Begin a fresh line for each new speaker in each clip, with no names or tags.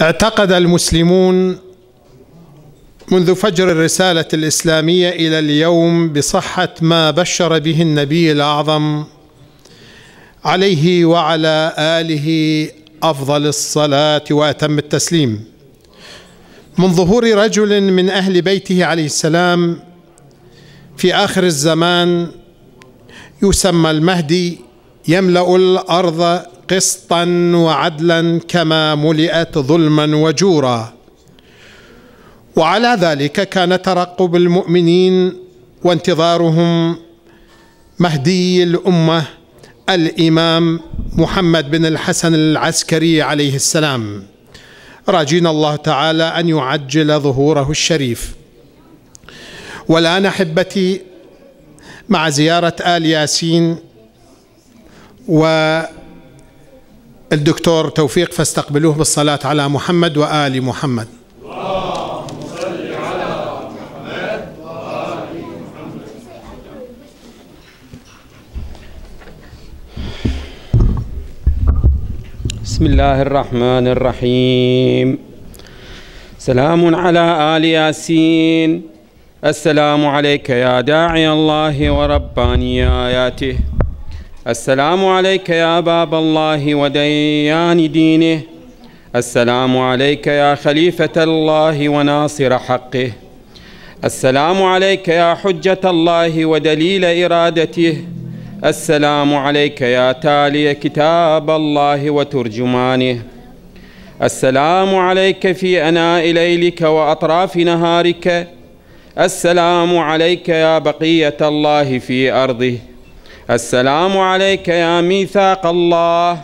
اعتقد المسلمون منذ فجر الرسالة الإسلامية إلى اليوم بصحة ما بشر به النبي الأعظم عليه وعلى آله أفضل الصلاة وأتم التسليم. من ظهور رجل من أهل بيته عليه السلام في آخر الزمان يسمى المهدي يملأ الأرض قسطا وعدلا كما ملئت ظلما وجورا. وعلى ذلك كان ترقب المؤمنين وانتظارهم مهدي الأمة الإمام محمد بن الحسن العسكري عليه السلام. راجين الله تعالى أن يعجل ظهوره الشريف. والان احبتي مع زيارة آل ياسين والدكتور توفيق فاستقبلوه بالصلاة على محمد وآل محمد.
بسم الله الرحمن الرحيم. سلام على آل ياسين. السلام عليك يا داعي الله ورباني آياته السلام عليك يا باب الله وديان دينه. السلام عليك يا خليفة الله وناصر حقه. السلام عليك يا حجة الله ودليل إرادته. السلام عليك يا تالي كتاب الله وترجمانه. السلام عليك في أناء ليلك وأطراف نهارك. السلام عليك يا بقية الله في أرضه. السلام عليك يا ميثاق الله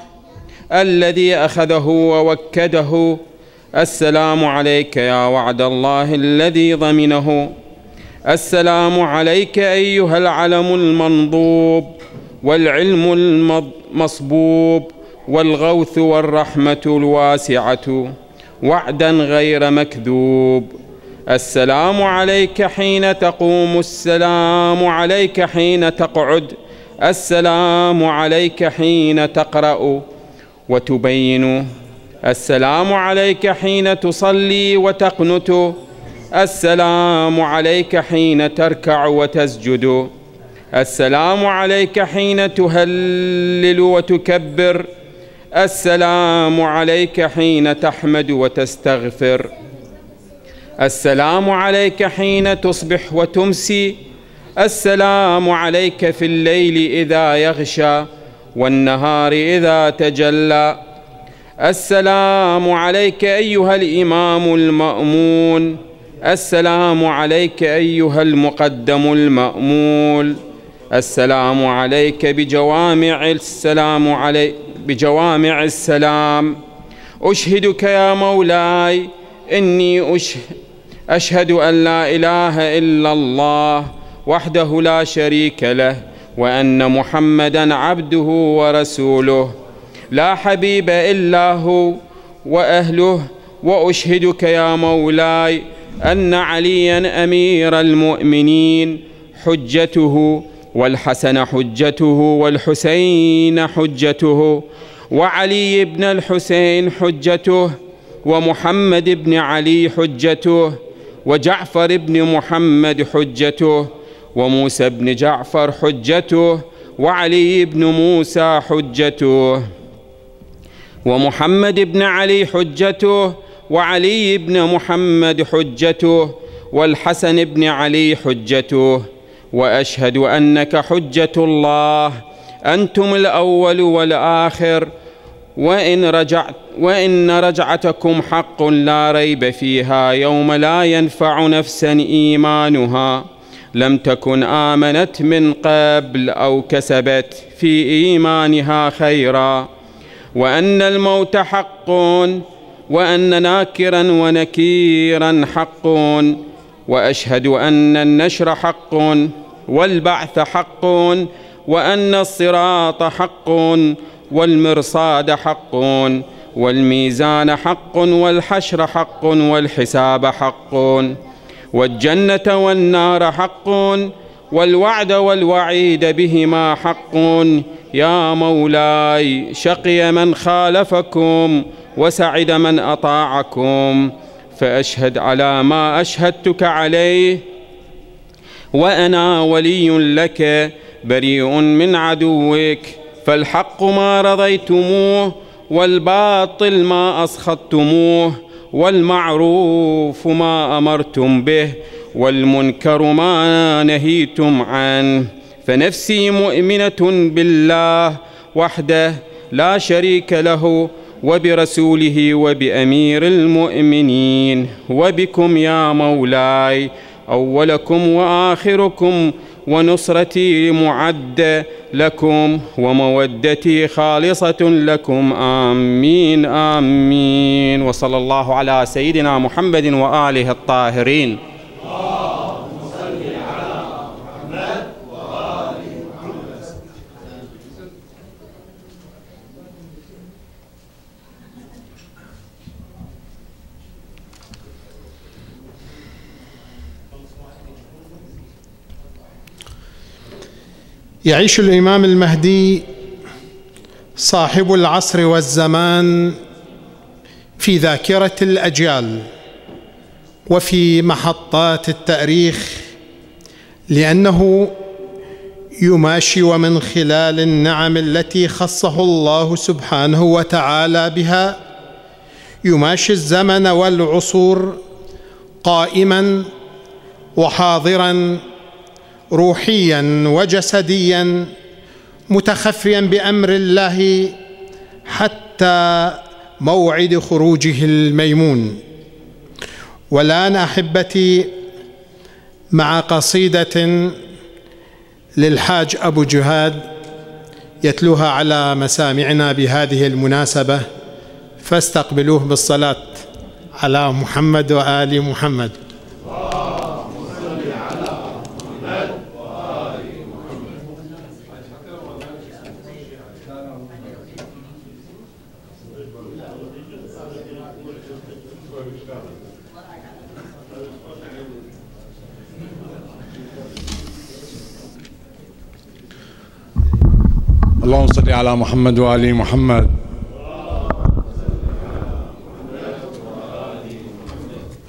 الذي أخذه ووكده. السلام عليك يا وعد الله الذي ضمنه. السلام عليك أيها العلم المنضوب والعلم المصبوب والغوث والرحمة الواسعة وعدا غير مكذوب. السلام عليك حين تقوم السلام عليك حين تقعد. السلام عليك حين تقرأ وتبين. السلام عليك حين تصلي وتقنت. السلام عليك حين تركع وتسجد. السلام عليك حين تهلل وتكبر. السلام عليك حين تحمد وتستغفر. السلام عليك حين تصبح وتمسي. السلام عليك في الليل إذا يغشى والنهار إذا تجلى. السلام عليك أيها الإمام المأمون. السلام عليك أيها المقدم المأمول. السلام عليك بجوامع السلام عليك بجوامع السلام. أشهدك يا مولاي إني أشهد أن لا إله إلا الله وحده لا شريك له وأن محمدا عبده ورسوله. لا حبيب إلا هو وأهله وأشهدك يا مولاي أن عليا أمير المؤمنين حجته والحسن حجته والحسين حجته وعلي بن الحسين حجته ومحمد بن علي حجته وجعفر بن محمد حجته وموسى بن جعفر حجته وعلي بن موسى حجته. ومحمد بن علي حجته وعلي بن محمد حجته والحسن بن علي حجته. وأشهد أنك حجة الله أنتم الأول والآخر وإن رجعت وإن رجعتكم حق لا ريب فيها يوم لا ينفع نفسا إيمانها. لم تكن آمنت من قبل أو كسبت في إيمانها خيرا وأن الموت حق وأن ناكرا ونكيرا حق وأشهد أن النشر حق والبعث حق وأن الصراط حق والمرصاد حق والميزان حق والحشر حق والحساب حق. والجنة والنار حق والوعد والوعيد بهما حق. يا مولاي شقي من خالفكم وسعد من أطاعكم. فأشهد على ما أشهدتك عليه. وأنا ولي لك بريء من عدوك. فالحق ما رضيتموه والباطل ما أسخطتموه. والمعروف ما أمرتم به والمنكر ما نهيتم عنه. فنفسي مؤمنة بالله وحده لا شريك له وبرسوله وبأمير المؤمنين. وبكم يا مولاي أولكم وآخركم ونصرتي معدة لكم ومودتي خالصة لكم. آمين آمين. وصلى الله على سيدنا محمد وآله الطاهرين.
يعيش الإمام المهدي صاحب العصر والزمان في ذاكرة الأجيال وفي محطات التاريخ لأنه يماشي ومن خلال النعم التي خصه الله سبحانه وتعالى بها يماشي الزمن والعصور قائما وحاضرا روحيا وجسديا متخفيا بأمر الله حتى موعد خروجه الميمون. والآن أحبتي مع قصيدة للحاج أبو جهاد يتلوها على مسامعنا بهذه المناسبة فاستقبلوه بالصلاة على محمد وآل محمد
اللهم صل على محمد وآل محمد.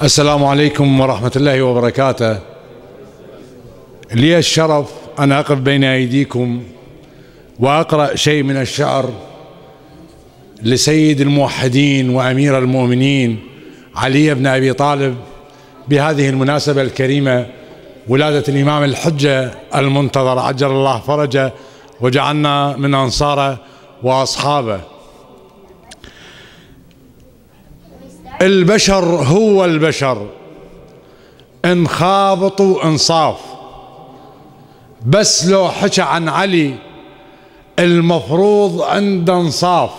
السلام عليكم ورحمة الله وبركاته. لي الشرف أن أقف بين أيديكم وأقرأ شيء من الشعر لسيد الموحدين وأمير المؤمنين علي بن أبي طالب بهذه المناسبة الكريمة ولادة الإمام الحجة المنتظر عجل الله فرجه وجعلنا من أنصاره وأصحابه. البشر هو البشر. إن خابطوا إنصاف. بس لو حكى عن علي المفروض عنده إنصاف.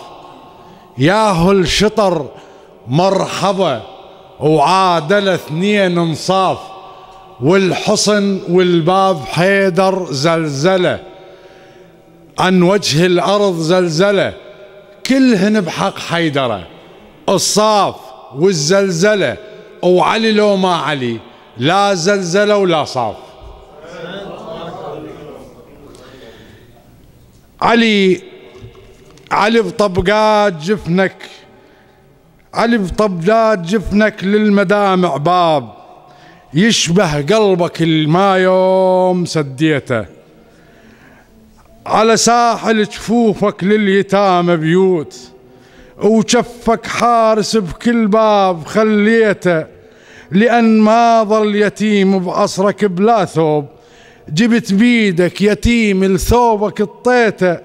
ياهو الشطر مرحبا وعادل اثنين إنصاف. والحصن والباب حيدر زلزلة. عن وجه الأرض زلزلة. كلهن بحق حيدرة. الصاف والزلزلة. وعلي لو ما علي. لا زلزلة ولا صاف. علي علي بطبقات جفنك. علي بطبقات جفنك للمدامع باب. يشبه قلبك الما يوم سديته. على ساحل جفوفك لليتامى بيوت وشفك حارس بكل باب خليته لأن ما ظل يتيم بعصرك بلا ثوب. جبت بيدك يتيم لثوبك اطيته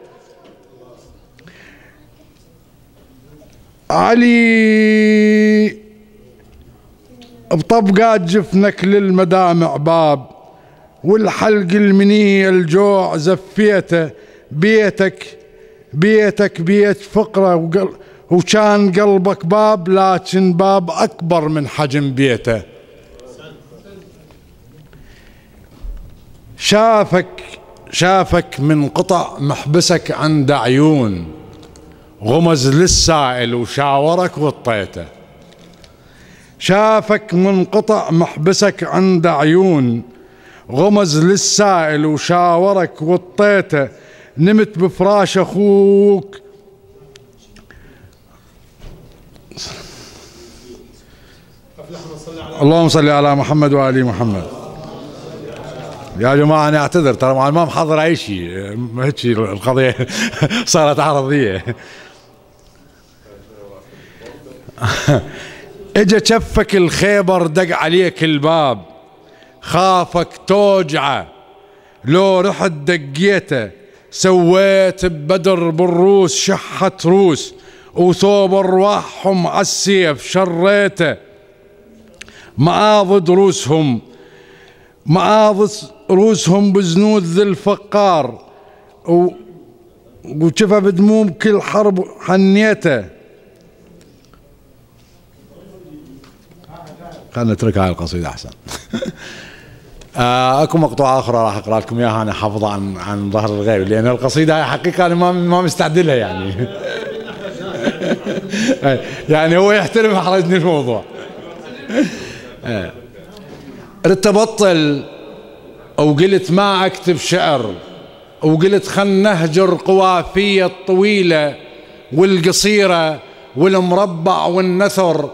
علي بطبقات جفنك للمدامع باب. والحلق المنية الجوع زفيته بيتك بيتك بيت فقرة وكان قلبك باب لكن باب أكبر من حجم بيته. شافك شافك من قطع محبسك عند عيون غمز للسائل وشاورك وطيته. شافك من قطع محبسك عند عيون غمز للسائل وشاورك وطيته نمت بفراش أخوك. اللهم صل على محمد وآل محمد. يا جماعة أنا أعتذر ترى ما محضر أي شيء. هيك القضية صارت عرضية. إجا شفك الخيبر دق عليك الباب. خافك توجعه. لو رحت دقيته سويت ببدر بالروس شحة روس وثوب ارواحهم عالسيف شريته. معاضد روسهم معاضد روسهم بزنود ذي الفقار و بدموم كل حرب حنيته. خلينا نترك هاي القصيدة أحسن. اكو مقطوعة أخرى راح أقرأ لكم إياها أنا حافظة عن عن ظهر الغيب لأن القصيدة هاي حقيقة أنا ما ما مستعد لها يعني يعني هو يحترم حرجني الموضوع. ردت أبطل وقلت ما أكتب شعر وقلت خل نهجر قوافية الطويلة والقصيرة والمربع والنثر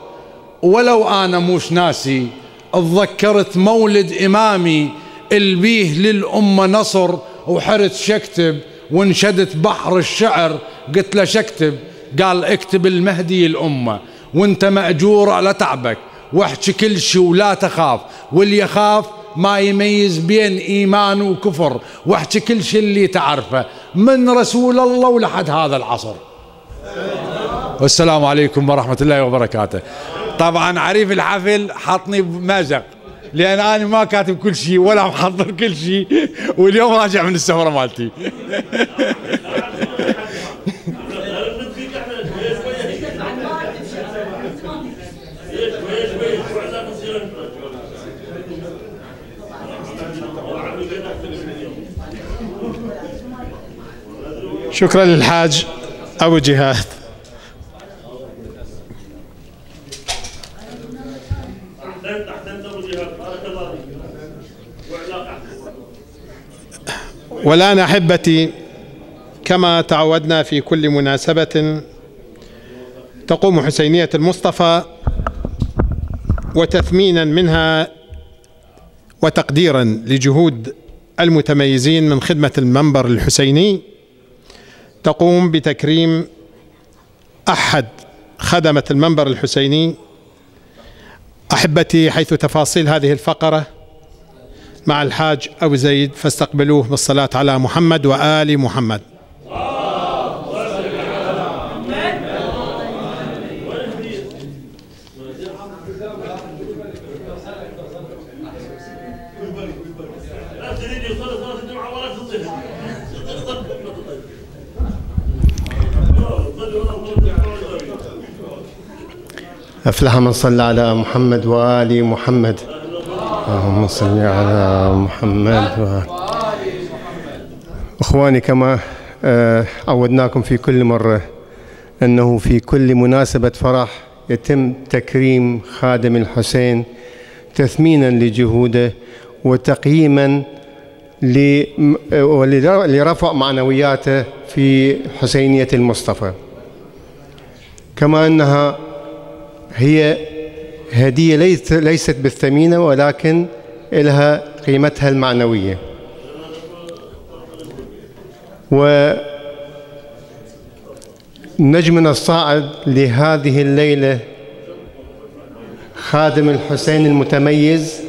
ولو أنا موش ناسي تذكرت مولد إمامي البيه للأمة نصر وحرت شكتب وانشدت بحر الشعر. قلت له شكتب قال اكتب المهدي الامة وانت مأجور على تعبك واحكي كل شي ولا تخاف. واللي يخاف ما يميز بين إيمان وكفر. واحكي كل شي اللي تعرفه من رسول الله ولحد هذا العصر. والسلام عليكم ورحمة الله وبركاته. طبعا عريف الحفل حطني بمازق لأن أنا ما كاتب كل شيء ولا محضر كل شيء واليوم راجع من السفرة مالتي.
شكرا للحاج أبو جهاد. والآن أحبتي كما تعودنا في كل مناسبة تقوم حسينية المصطفى وتثمينا منها وتقديرا لجهود المتميزين من خدمة المنبر الحسيني. تقوم بتكريم أحد خدمة المنبر الحسيني. أحبتي حيث تفاصيل هذه الفقرة مع الحاج أبو زيد فاستقبلوه بالصلاة على محمد وآل محمد.
أفلح من صلى على محمد وآل محمد. اللهم صل على محمد و... أخواني كما آه، عودناكم في كل مرة أنه في كل مناسبة فرح يتم تكريم خادم الحسين تثمينا لجهوده وتقييما لرفع معنوياته في حسينية المصطفى. كما أنها هي هدية ليست بالثمينة ولكن لها قيمتها المعنوية. ونجمنا الصاعد لهذه الليلة خادم الحسين المتميز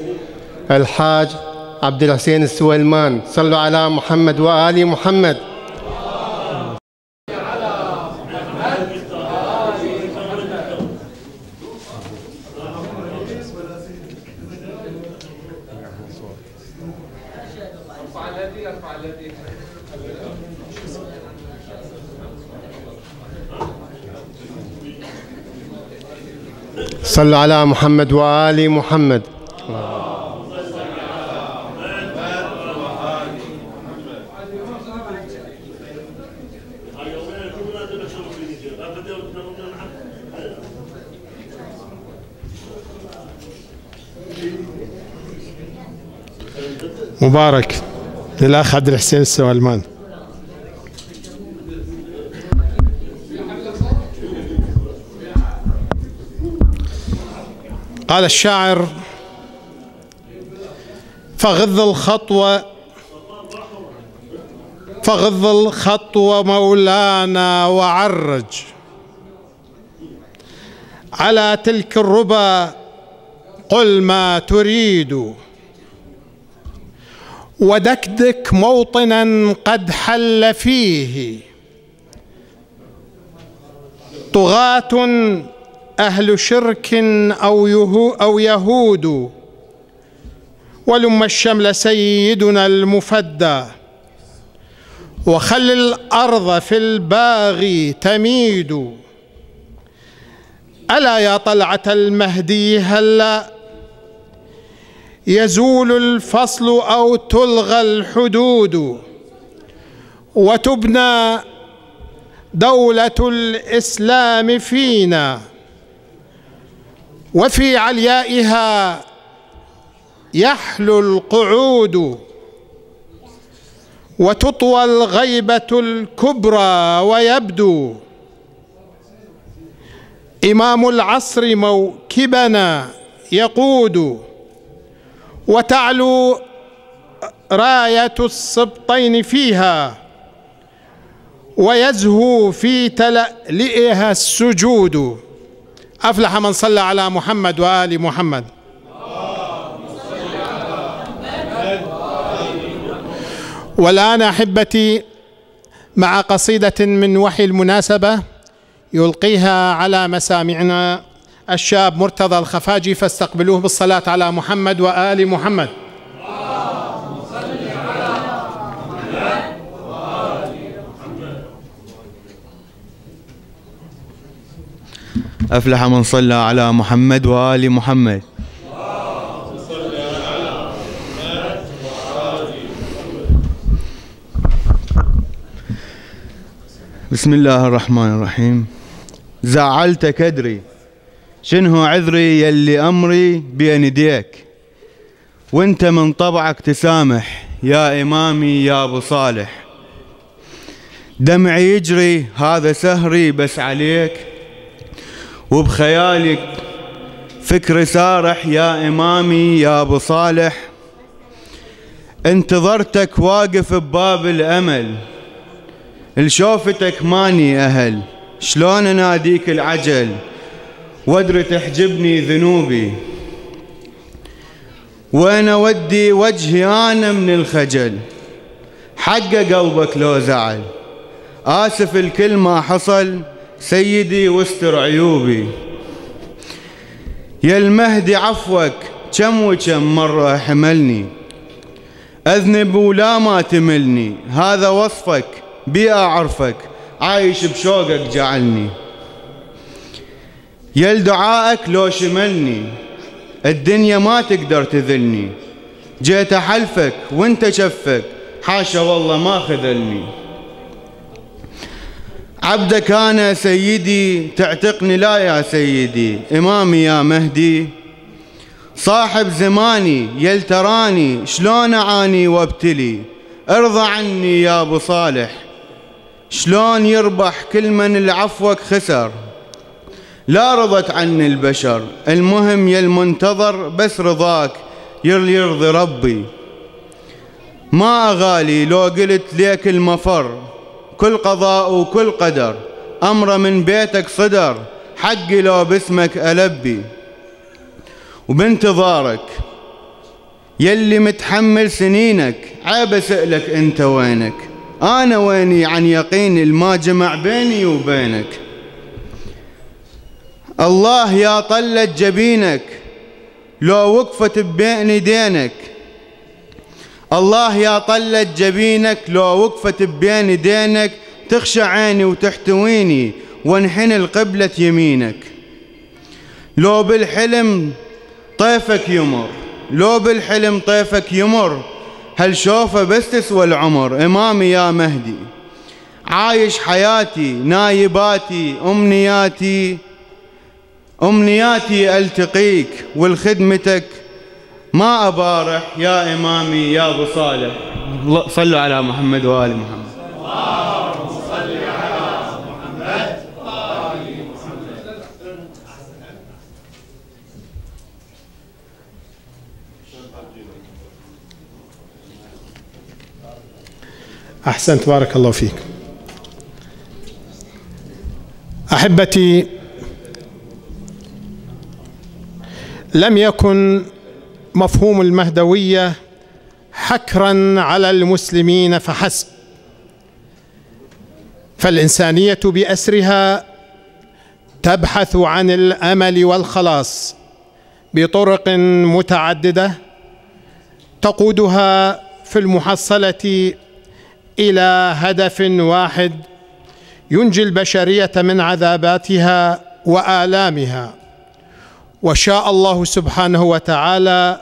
الحاج عبد الحسين السويلمان. صلوا على محمد وآل محمد. صلوا على محمد وآل محمد.
مبارك. للأخ عبد الحسين السوالمان. قال الشاعر فغض الخطوة فغض الخطوة مولانا وعرج على تلك الربا قل ما تريد ودكدك موطنا قد حل فيه طغاة أهل شرك أو, يهو أو يهود. ولم الشمل سيدنا المفدى. وخل الأرض في الباغي تميد. ألا يا طلعة المهدي هلا؟ يزول الفصل أو تلغى الحدود. وتبنى دولة الإسلام فينا. وفي عليائها يحلو القعود وتطوى الغيبة الكبرى ويبدو. إمام العصر موكبنا يقود. وتعلو راية السبطين فيها. ويزهو في تلألئها السجود. أفلح من صلى على محمد وآل محمد. والآن أحبتي مع قصيدة من وحي المناسبة يلقيها على مسامعنا الشاب مرتضى الخفاجي فاستقبلوه بالصلاة على محمد وآل محمد.
أفلح من صلى على محمد وآل محمد. بسم الله الرحمن الرحيم. زعلتك أدري شنو عذري يلي أمري بين يديك. وانت من طبعك تسامح يا إمامي يا أبو صالح. دمعي يجري هذا سهري بس عليك. وبخيالك فكري سارح يا إمامي يا أبو صالح. انتظرتك واقف بباب الأمل لشوفتك ماني أهل شلون أناديك العجل؟ وادري تحجبني ذنوبي. وين أودي وجهي أنا من الخجل؟ حق قلبك لو زعل آسف الكل ما حصل. سيدي واستر عيوبي. يا المهدي عفوك كم وكم مرة حملني؟ أذنب ولا ما تملني هذا وصفك بي أعرفك عايش بشوقك جعلني. يل دعائك لو شملني الدنيا ما تقدر تذلني. جيت أحلفك وانت شفك حاشا والله ما خذلني. عبدك أنا سيدي تعتقني لا يا سيدي. إمامي يا مهدي. صاحب زماني يل تراني شلون أعاني وأبتلي؟ ارضى عني يا أبو صالح. شلون يربح كل من العفوك خسر؟ لا رضت عني البشر. المهم يا المنتظر بس رضاك يرضي ربي. ما أغالي لو قلت ليك المفر. كل قضاء وكل قدر. أمر من بيتك صدر حقي لو باسمك ألبي. وبانتظارك يلي متحمل سنينك عيب أسألك أنت وينك؟ أنا ويني عن يقين الما جمع بيني وبينك؟ الله يا طلة جبينك لو وقفت بين دينك الله يا طلة جبينك لو وقفت بين دينك تخشى عيني وتحتويني وانحني القبلة يمينك. لو بالحلم طيفك يمر لو بالحلم طيفك يمر هل شوفه بس تسوى العمر؟ إمامي يا مهدي عايش حياتي نايباتي أمنياتي أمنياتي ألتقيك والخدمتك ما أبارح يا إمامي يا أبو صالح. صلوا على محمد وآل محمد.
أحسنت بارك الله فيك. أحبتي لم يكن مفهوم المهدوية حكرا على المسلمين فحسب. فالإنسانية بأسرها تبحث عن الأمل والخلاص بطرق متعددة تقودها في المحصلة إلى هدف واحد ينجي البشرية من عذاباتها وآلامها. وشاء الله سبحانه وتعالى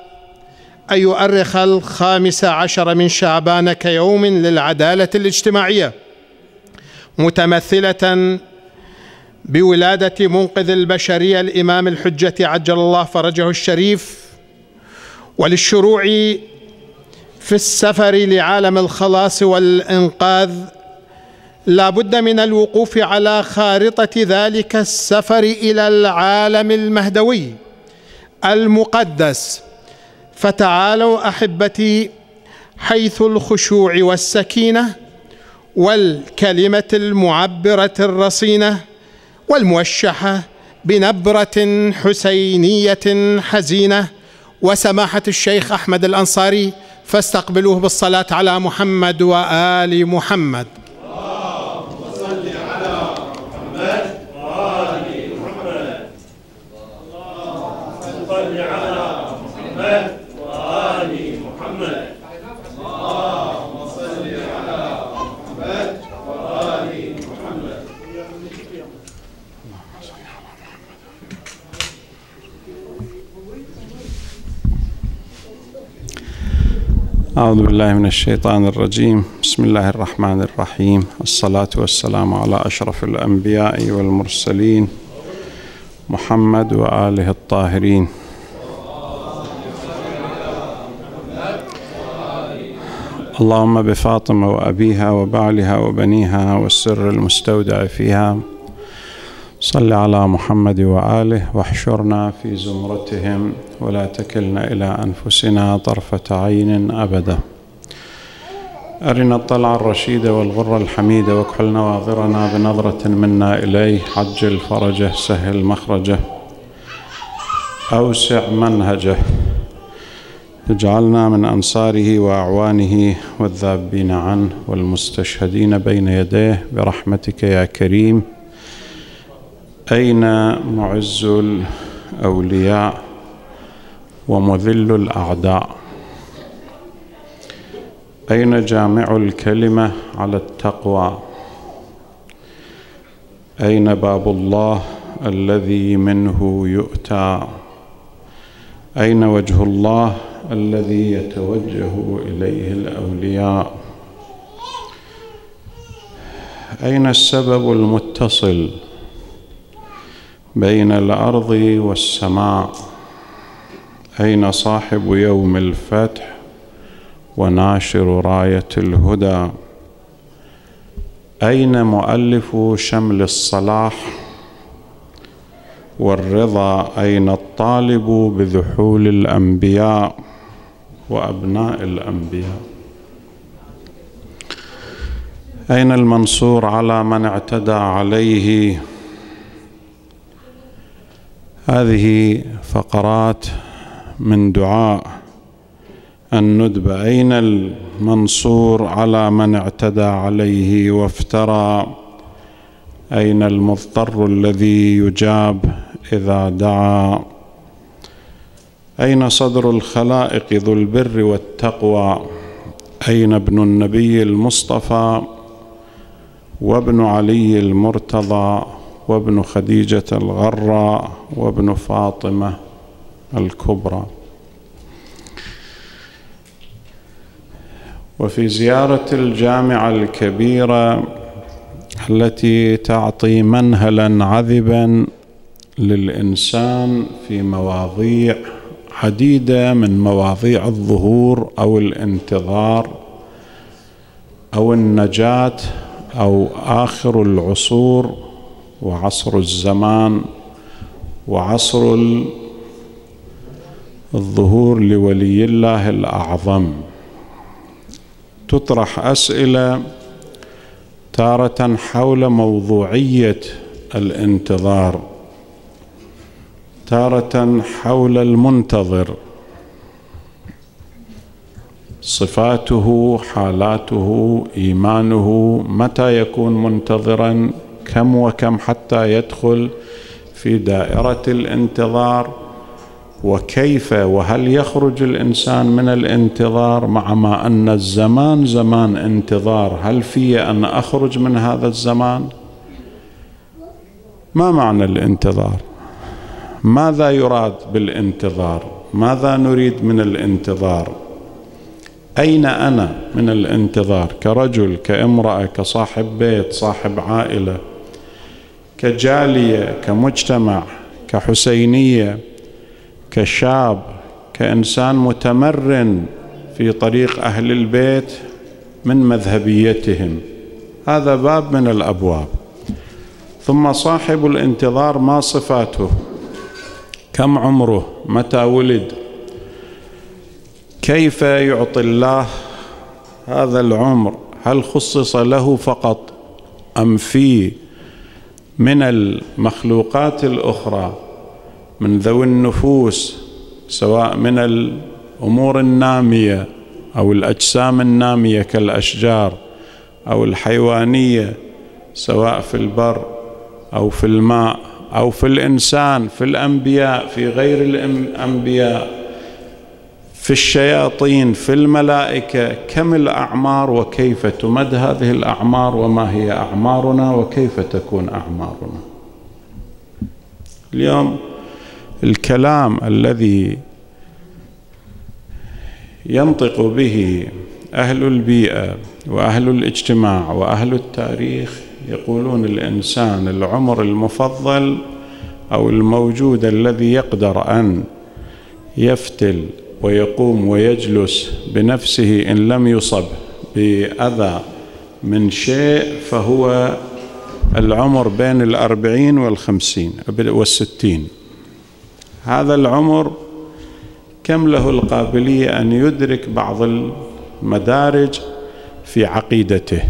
أن يؤرخ الخامس عشر من شعبان كيوم للعدالة الاجتماعية متمثلة بولادة منقذ البشرية الإمام الحجة عجل الله فرجه الشريف وللشروع في السفر لعالم الخلاص والإنقاذ لا بد من الوقوف على خارطة ذلك السفر إلى العالم المهدوي المقدس. فتعالوا أحبتي حيث الخشوع والسكينة والكلمة المعبرة الرصينة والموشحة بنبرة حسينية حزينة وسماحة الشيخ أحمد الأنصاري فاستقبلوه بالصلاة على محمد وآل محمد.
أعوذ بالله من الشيطان الرجيم. بسم الله الرحمن الرحيم. الصلاة والسلام على أشرف الأنبياء والمرسلين محمد وآله الطاهرين. اللهم بفاطمة وأبيها وبعلها وبنيها والسر المستودع فيها صل على محمد وآله واحشرنا في زمرتهم ولا تكلنا إلى أنفسنا طرفة عين أبدا. أرنا الطلع الرشيد والغر الحميد واكحل نواظرنا بنظرة منا إليه عجل فرجه سهل مخرجه أوسع منهجه. اجعلنا من أنصاره وأعوانه والذابين عنه والمستشهدين بين يديه برحمتك يا كريم. أين معز الأولياء ومذل الأعداء؟ أين جامع الكلمة على التقوى؟ أين باب الله الذي منه يؤتى؟ أين وجه الله الذي يتوجه إليه الأولياء؟ أين السبب المتصل؟ بين الأرض والسماء. أين صاحب يوم الفتح وناشر راية الهدى؟ أين مؤلف شمل الصلاح؟ والرضا أين الطالب بذحول الأنبياء وأبناء الأنبياء؟ أين المنصور على من اعتدى عليه؟ هذه فقرات من دعاء الندبة أين المنصور على من اعتدى عليه وافترى؟ أين المضطر الذي يجاب إذا دعا؟ أين صدر الخلائق ذو البر والتقوى؟ أين ابن النبي المصطفى وابن علي المرتضى؟ وابن خديجة الغراء وابن فاطمة الكبرى. وفي زيارة الجامعة الكبيرة التي تعطي منهلا عذبا للإنسان في مواضيع عديدة من مواضيع الظهور أو الانتظار أو النجاة أو آخر العصور وعصر الزمان وعصر الظهور لولي الله الأعظم. تطرح أسئلة تارة حول موضوعية الانتظار تارة حول المنتظر. صفاته حالاته إيمانه متى يكون منتظرا؟ كم وكم حتى يدخل في دائرة الانتظار وكيف وهل يخرج الإنسان من الانتظار مع ما أن الزمان زمان انتظار؟ هل في أن أخرج من هذا الزمان؟ ما معنى الانتظار؟ ماذا يراد بالانتظار؟ ماذا نريد من الانتظار؟ أين أنا من الانتظار؟ كرجل كامرأة كصاحب بيت صاحب عائلة. كجالية كمجتمع كحسينية كشاب كإنسان متمرن في طريق أهل البيت من مذهبيتهم. هذا باب من الأبواب. ثم صاحب الانتظار ما صفاته؟ كم عمره؟ متى ولد؟ كيف يعطي الله هذا العمر؟ هل خصص له فقط أم في من المخلوقات الأخرى من ذوي النفوس سواء من الأمور النامية أو الأجسام النامية كالأشجار أو الحيوانية سواء في البر أو في الماء أو في الإنسان في الأنبياء في غير الأنبياء. في الشياطين في الملائكة كم الأعمار وكيف تمد هذه الأعمار وما هي أعمارنا وكيف تكون أعمارنا. اليوم الكلام الذي ينطق به أهل البيئة وأهل الاجتماع وأهل التاريخ يقولون الإنسان العمر المفضل أو الموجود الذي يقدر أن يفتل ويقوم ويجلس بنفسه إن لم يصب بأذى من شيء فهو العمر بين الأربعين والخمسين والستين. هذا العمر كم له القابلية أن يدرك بعض المدارج في عقيدته؟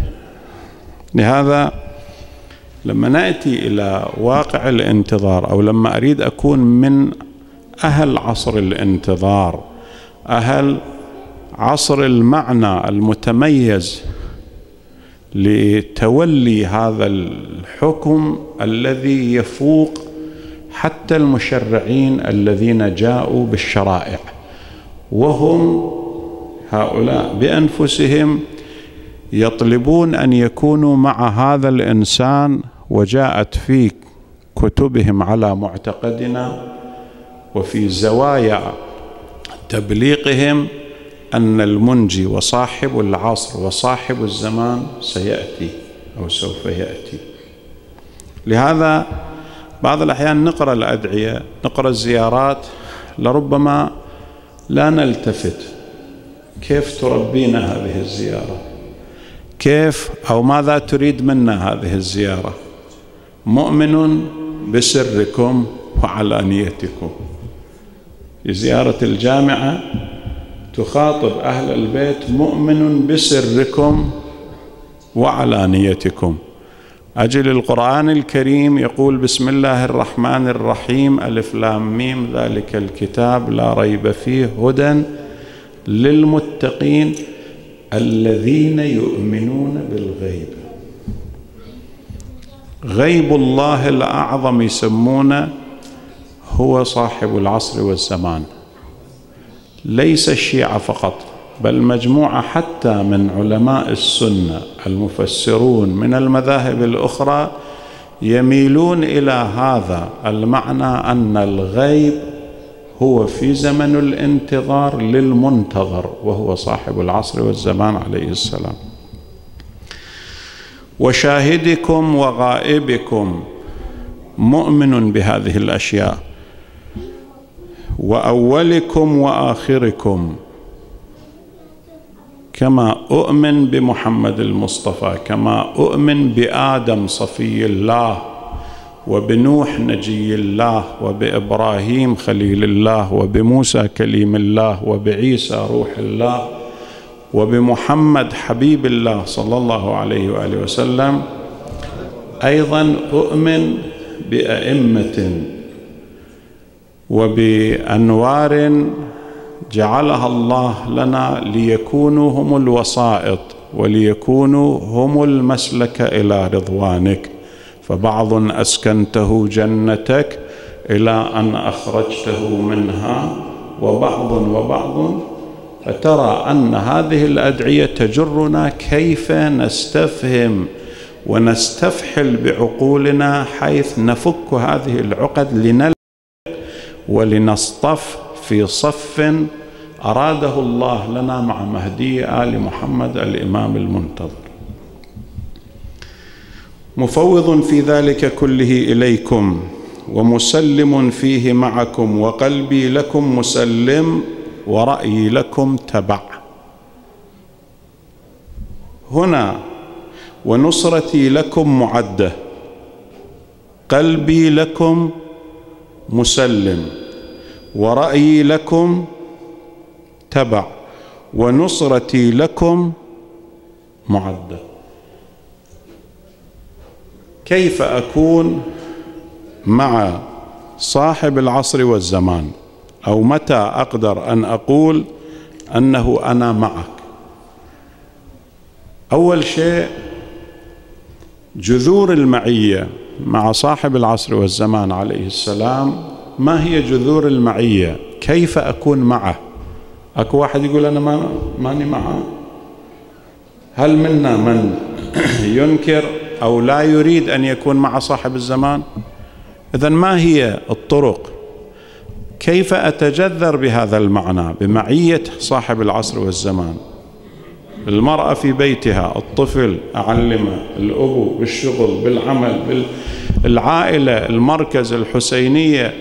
لهذا لما نأتي إلى واقع الانتظار أو لما أريد أكون من أهل عصر الانتظار أهل عصر المعنى المتميز لتولي هذا الحكم الذي يفوق حتى المشرعين الذين جاءوا بالشرائع. وهم هؤلاء بأنفسهم يطلبون أن يكونوا مع هذا الإنسان وجاءت في كتبهم على معتقدنا وفي زوايا تبليغهم أن المنجي وصاحب العصر وصاحب الزمان سيأتي أو سوف يأتي. لهذا بعض الأحيان نقرأ الأدعية نقرأ الزيارات لربما لا نلتفت. كيف تربينا هذه الزيارة؟ كيف أو ماذا تريد منا هذه الزيارة؟ مؤمن بسركم وعلانيتكم. في زيارة الجامعة تخاطب أهل البيت مؤمن بسركم وعلانيتكم. أجل القرآن الكريم يقول بسم الله الرحمن الرحيم ألف لام ميم ذلك الكتاب لا ريب فيه هدى للمتقين الذين يؤمنون بالغيب. غيب الله الأعظم يسمونه هو صاحب العصر والزمان. ليس الشيعة فقط بل مجموعة حتى من علماء السنة المفسرون من المذاهب الأخرى يميلون إلى هذا. المعنى أن الغيب هو في زمن الانتظار للمنتظر وهو صاحب العصر والزمان عليه السلام. وشاهدكم وغائبكم مؤمن بهذه الأشياء. وأولكم وآخركم. كما أؤمن بمحمد المصطفى كما أؤمن بآدم صفي الله وبنوح نجي الله وبإبراهيم خليل الله وبموسى كليم الله وبعيسى روح الله وبمحمد حبيب الله صلى الله عليه وآله وسلم. أيضا أؤمن بأئمة وبأنوار جعلها الله لنا ليكونوا هم الوسائط وليكونوا هم المسلك إلى رضوانك. فبعض أسكنته جنتك إلى أن أخرجته منها وبعض وبعض. فترى أن هذه الأدعية تجرنا كيف نستفهم ونستفحل بعقولنا حيث نفك هذه العقد لنل ولنصطف في صف أراده الله لنا مع مهدي آل محمد الإمام المنتظر. مفوض في ذلك كله إليكم ومسلم فيه معكم وقلبي لكم مسلم ورأيي لكم تبع. هنا ونصرتي لكم معدة قلبي لكم مسلم. ورأيي لكم تبع ونصرتي لكم معده كيف أكون مع صاحب العصر والزمان؟ أو متى أقدر أن أقول أنه أنا معك؟ أول شيء جذور المعية. مع صاحب العصر والزمان عليه السلام ما هي جذور المعية؟ كيف أكون معه؟ أكو واحد يقول أنا ما ماني معه. هل منا من ينكر أو لا يريد أن يكون مع صاحب الزمان؟ اذا ما هي الطرق؟ كيف أتجذر بهذا المعنى؟ بمعية صاحب العصر والزمان؟ المرأة في بيتها الطفل أعلمه الأبو بالشغل بالعمل بالعائله المركز الحسينية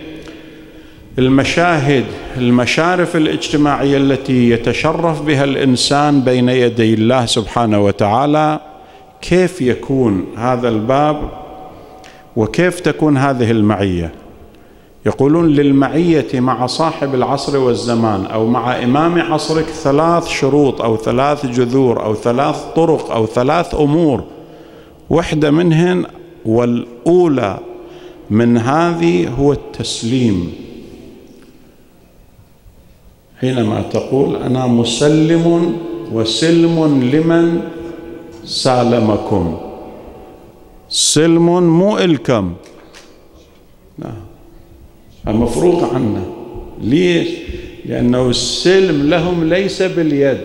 المشاهد المشارف الاجتماعية التي يتشرف بها الإنسان بين يدي الله سبحانه وتعالى كيف يكون هذا الباب وكيف تكون هذه المعية؟ يقولون للمعية مع صاحب العصر والزمان أو مع إمام عصرك ثلاث شروط أو ثلاث جذور أو ثلاث طرق أو ثلاث أمور. وحدة منهن والأولى من هذه هو التسليم. حينما تقول أنا مسلم وسلم لمن سالمكم. سلم مو إلكم. لا المفروض عنا. ليش؟ لأنه السلم لهم ليس باليد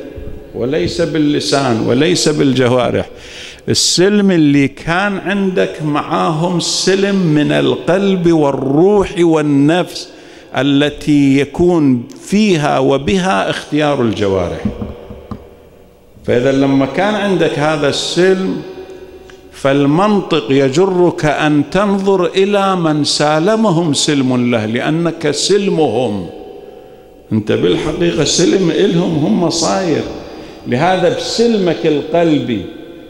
وليس باللسان وليس بالجوارح. السلم اللي كان عندك معاهم سلم من القلب والروح والنفس التي يكون فيها وبها اختيار الجوارح. فإذا لما كان عندك هذا السلم فالمنطق يجرك أن تنظر إلى من سالمهم سلم له لأنك سلمهم. أنت بالحقيقة سلم إلهم هم صاير لهذا بسلمك القلبي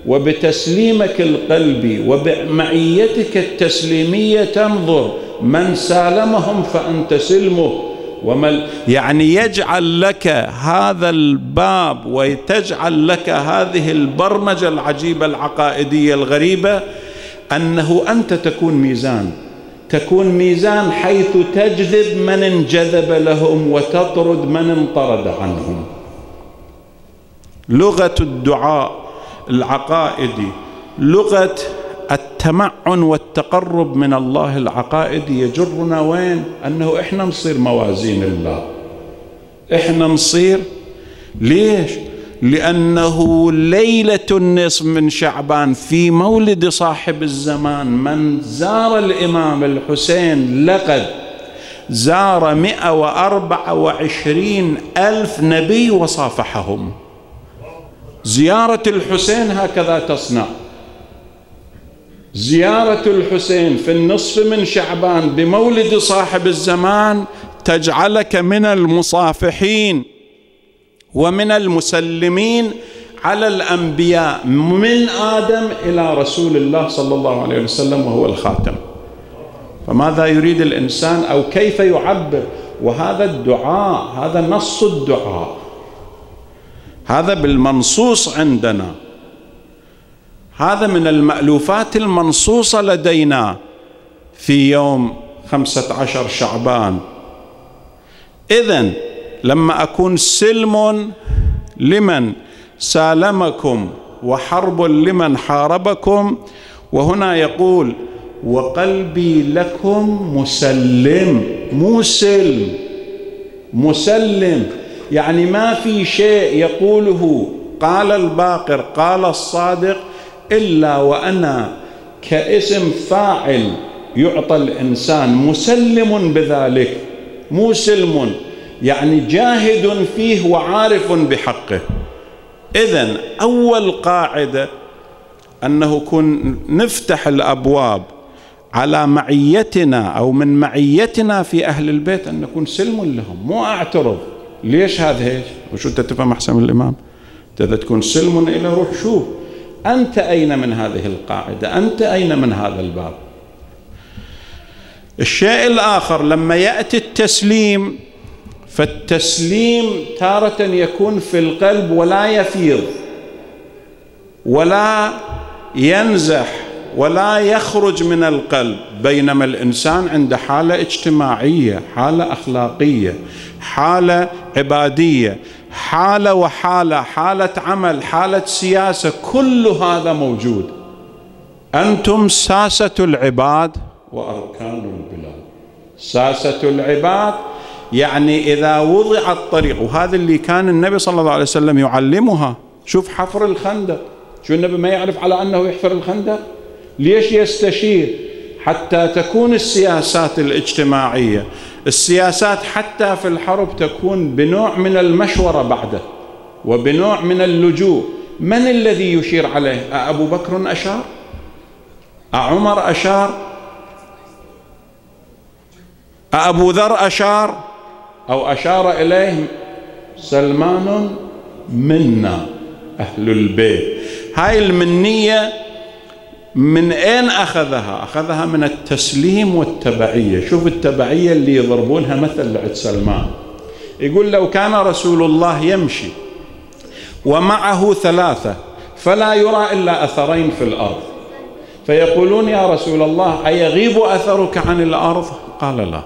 وبتسليمك القلبي وبمعيتك التسليمية تنظر من سالمهم فأنت سلمه. وما يعني يجعل لك هذا الباب وتجعل لك هذه البرمجة العجيبة العقائدية الغريبة أنه أنت تكون ميزان تكون ميزان حيث تجذب من انجذب لهم وتطرد من انطرد عنهم. لغة الدعاء العقائدي لغة التمعن والتقرب من الله العقائدي يجرنا وين؟ أنه إحنا نصير موازين الله إحنا نصير ليش؟ لأنه ليلة النصف من شعبان في مولد صاحب الزمان من زار الإمام الحسين لقد زار مئة وأربعة وعشرين ألف نبي وصافحهم. زيارة الحسين هكذا تصنع. زيارة الحسين في النصف من شعبان بمولد صاحب الزمان تجعلك من المصافحين ومن المسلمين على الأنبياء من آدم إلى رسول الله صلى الله عليه وسلم وهو الخاتم. فماذا يريد الإنسان أو كيف يعبر؟ وهذا الدعاء هذا نص الدعاء. هذا بالمنصوص عندنا. هذا من المألوفات المنصوصة لدينا في يوم خمسة عشر شعبان. إذن لما أكون سلم لمن سالمكم وحرب لمن حاربكم وهنا يقول وقلبي لكم مسلم. مو سلم مسلم. يعني ما في شيء يقوله. قال الباقر قال الصادق إلا وأنا كاسم فاعل يعطى الإنسان مسلم بذلك مسلم يعني جاهد فيه وعارف بحقه. اذا أول قاعدة أنه كن نفتح الأبواب على معيتنا أو من معيتنا في أهل البيت أن نكون سلم لهم مو أعترض. ليش هذا؟ هيك وشو تفهم أحسن من الإمام؟ إذا تكون سلم إلى روح شوف أنت أين من هذه القاعدة؟ أنت أين من هذا الباب؟ الشيء الآخر لما يأتي التسليم فالتسليم تارة يكون في القلب ولا يفيض ولا ينزح ولا يخرج من القلب. بينما الإنسان عند حالة اجتماعية حالة أخلاقية حالة عبادية. حالة وحالة حالة عمل حالة سياسة كل هذا موجود. أنتم ساسة العباد وأركان البلاد. ساسة العباد يعني إذا وضع الطريق وهذا اللي كان النبي صلى الله عليه وسلم يعلمها. شوف حفر الخندق. شو النبي ما يعرف على أنه يحفر الخندق؟ ليش يستشير؟ حتى تكون السياسات الاجتماعية. السياسات حتى في الحرب تكون بنوع من المشورة بعده وبنوع من اللجوء. من الذي يشير عليه؟ أبو بكر أشار؟ أعمر أشار؟ أبو ذر أشار؟ أو أشار إليه سلمان منا أهل البيت. هاي المنية من أين أخذها؟ أخذها من التسليم والتبعية. شوف التبعية اللي يضربونها مثل لعد سلمان. يقول لو كان رسول الله يمشي ومعه ثلاثة فلا يرى إلا أثرين في الأرض. فيقولون يا رسول الله أيغيب أثرك عن الأرض؟ قال لا.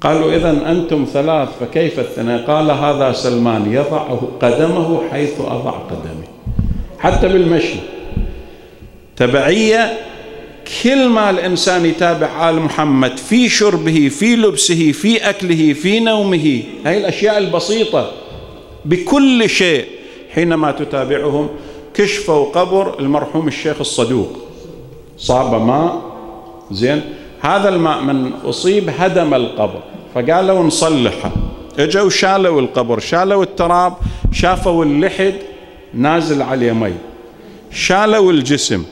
قالوا إذا أنتم ثلاث فكيف الثناء قال هذا سلمان يضع قدمه حيث أضع قدمي. حتى بالمشي. تبعية كل ما الإنسان يتابع آل محمد في شربه في لبسه في أكله في نومه هاي الأشياء البسيطة بكل شيء حينما تتابعهم كشفوا قبر المرحوم الشيخ الصدوق. صاب ماء زين. هذا الماء من أصيب هدم القبر فقالوا نصلحه. إجوا شالوا القبر شالوا التراب شافوا اللحد نازل عليه مي. شالوا الجسم.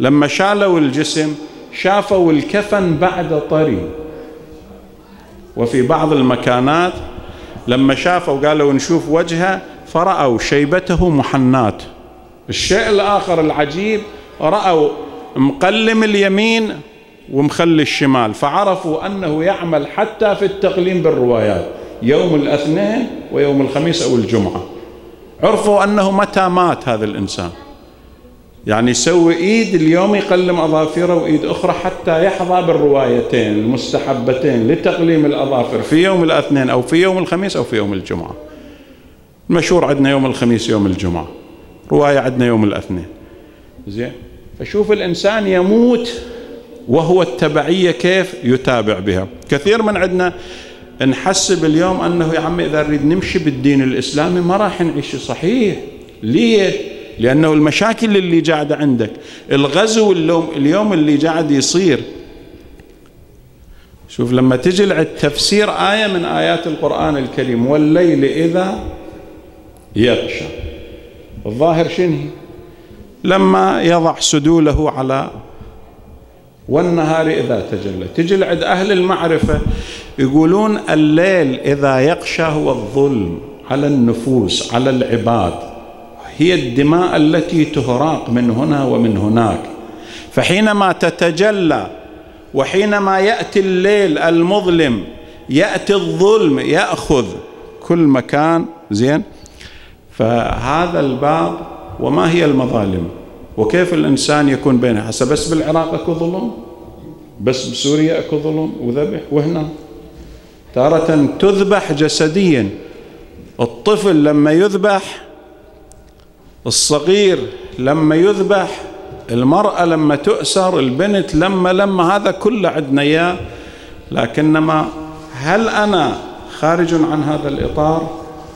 لما شالوا الجسم شافوا الكفن بعد طري. وفي بعض المكانات لما شافوا قالوا نشوف وجهه فرأوا شيبته محنات. الشيء الآخر العجيب رأوا مقلم اليمين ومخلي الشمال فعرفوا أنه يعمل حتى في التقليم بالروايات يوم الاثنين ويوم الخميس أو الجمعة. عرفوا أنه متى مات هذا الإنسان. يعني يسوي إيد اليوم يقلم أظافره وإيد أخرى حتى يحظى بالروايتين المستحبتين لتقليم الأظافر في يوم الاثنين أو في يوم الخميس أو في يوم الجمعة. المشهور عندنا يوم الخميس يوم الجمعة. رواية عندنا يوم الاثنين. زين؟ فشوف الإنسان يموت وهو التبعية كيف يتابع بها، كثير من عندنا نحسب اليوم أنه يا عمي إذا نريد نمشي بالدين الإسلامي ما راح نعيش صحيح. ليه؟ لأنه المشاكل اللي قاعدة عندك الغزو اليوم اللي قاعد يصير. شوف لما تجي لعد تفسير آية من آيات القرآن الكريم والليل إذا يغشى. الظاهر شنو لما يضع سدوله على والنهار إذا تجلى. تجي لعد أهل المعرفة يقولون الليل إذا يغشى هو الظلم على النفوس على العباد. هي الدماء التي تهراق من هنا ومن هناك. فحينما تتجلى وحينما يأتي الليل المظلم يأتي الظلم يأخذ كل مكان زين؟ فهذا الباب وما هي المظالم؟ وكيف الإنسان يكون بينها؟ هسه بس بالعراق أكو ظلم؟ بس بسوريا أكو ظلم؟ وذبح؟ وهنا. تارة تذبح جسديا. الطفل لما يذبح الصغير لما يذبح المرأة لما تؤسر البنت لما لما هذا كله عندنا إياه. لكنما هل أنا خارج عن هذا الإطار؟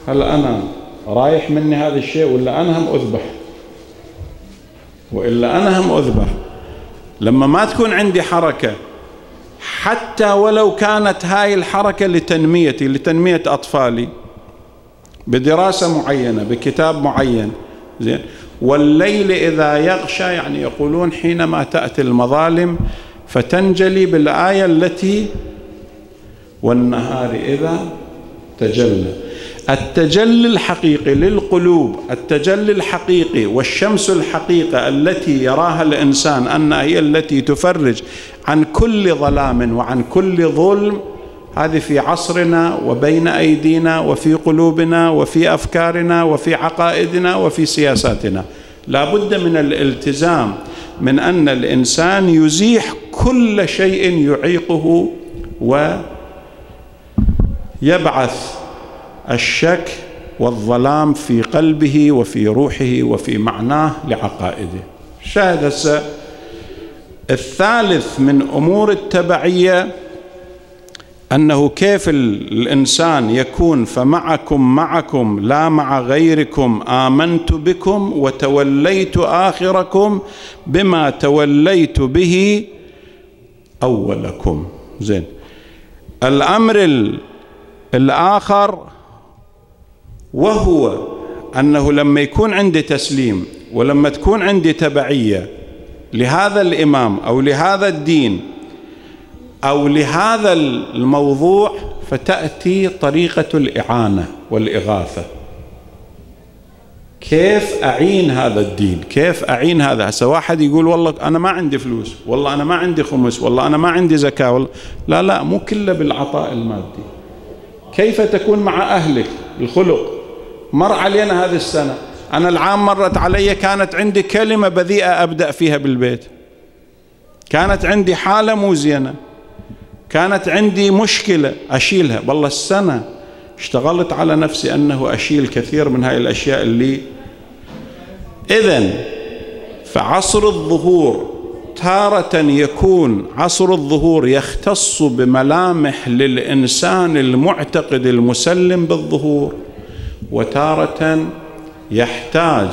هل أنا رايح مني هذا الشيء ولا أنا هم أذبح؟ وإلا أنا هم أذبح. لما ما تكون عندي حركة حتى ولو كانت هاي الحركة لتنميتي لتنمية أطفالي بدراسة معينة بكتاب معين زين. والليل إذا يغشى يعني يقولون حينما تأتي المظالم فتنجلي بالآية التي والنهار إذا تجلى. التجلي الحقيقي للقلوب التجلي الحقيقي والشمس الحقيقة التي يراها الإنسان أنها هي التي تفرج عن كل ظلام وعن كل ظلم هذه في عصرنا وبين أيدينا وفي قلوبنا وفي أفكارنا وفي عقائدنا وفي سياساتنا. لا بد من الالتزام من أن الإنسان يزيح كل شيء يعيقه ويبعث الشك والظلام في قلبه وفي روحه وفي معناه لعقائده. شاهد الثالث من أمور التبعية أنه كيف الإنسان يكون فمعكم معكم لا مع غيركم آمنت بكم وتوليت آخركم بما توليت به أولكم. زين. الأمر الآخر وهو أنه لما يكون عندي تسليم ولما تكون عندي تبعية لهذا الإمام أو لهذا الدين أو لهذا الموضوع فتأتي طريقة الإعانة والإغاثة. كيف أعين هذا الدين؟ كيف أعين هذا؟ هسه واحد يقول والله أنا ما عندي فلوس والله أنا ما عندي خمس والله أنا ما عندي زكاة والله لا لا مو كله بالعطاء المادي. كيف تكون مع أهلك الخلق؟ مر علينا هذه السنة. أنا العام مرت علي كانت عندي كلمة بذيئة أبدأ فيها بالبيت. كانت عندي حالة مو زينة. كانت عندي مشكلة أشيلها. والله السنة اشتغلت على نفسي أنه أشيل كثير من هاي الأشياء اللي إذا فعصر الظهور تارة يكون عصر الظهور يختص بملامح للإنسان المعتقد المسلم بالظهور وتارة يحتاج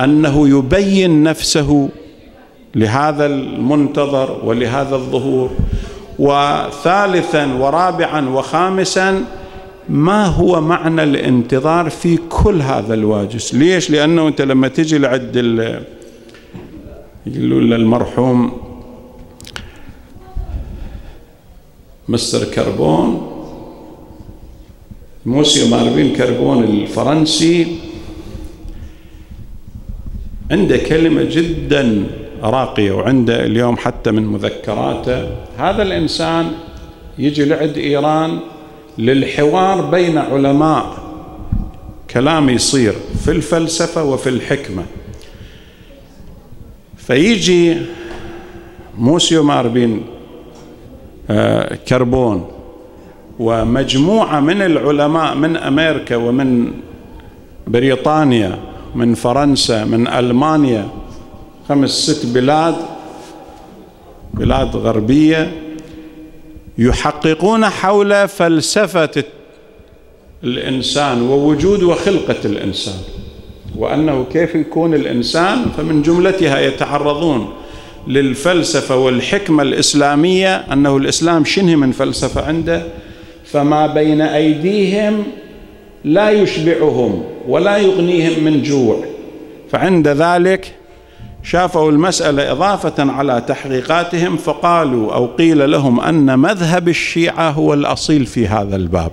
أنه يبين نفسه لهذا المنتظر ولهذا الظهور. وثالثا ورابعا وخامسا ما هو معنى الانتظار في كل هذا الواجس؟ ليش؟ لأنه أنت لما تجي لعد يقولون للمرحوم مستر كربون موسيو مارفين كربون الفرنسي عنده كلمة جدا راقية وعنده اليوم حتى من مذكراته. هذا الإنسان يجي لعد إيران للحوار بين علماء. كلام يصير في الفلسفة وفي الحكمة. فيجي موسيو ماربين آه، كربون ومجموعة من العلماء من أمريكا ومن بريطانيا من فرنسا من ألمانيا خمس ست بلاد بلاد غربية يحققون حول فلسفة الإنسان ووجود وخلقة الإنسان. وأنه كيف يكون الإنسان؟ فمن جملتها يتعرضون للفلسفة والحكمة الإسلامية أنه الإسلام شنه من فلسفة عنده؟ فما بين أيديهم لا يشبعهم ولا يغنيهم من جوع. فعند ذلك شافوا المسألة إضافة على تحقيقاتهم فقالوا أو قيل لهم أن مذهب الشيعة هو الأصيل في هذا الباب.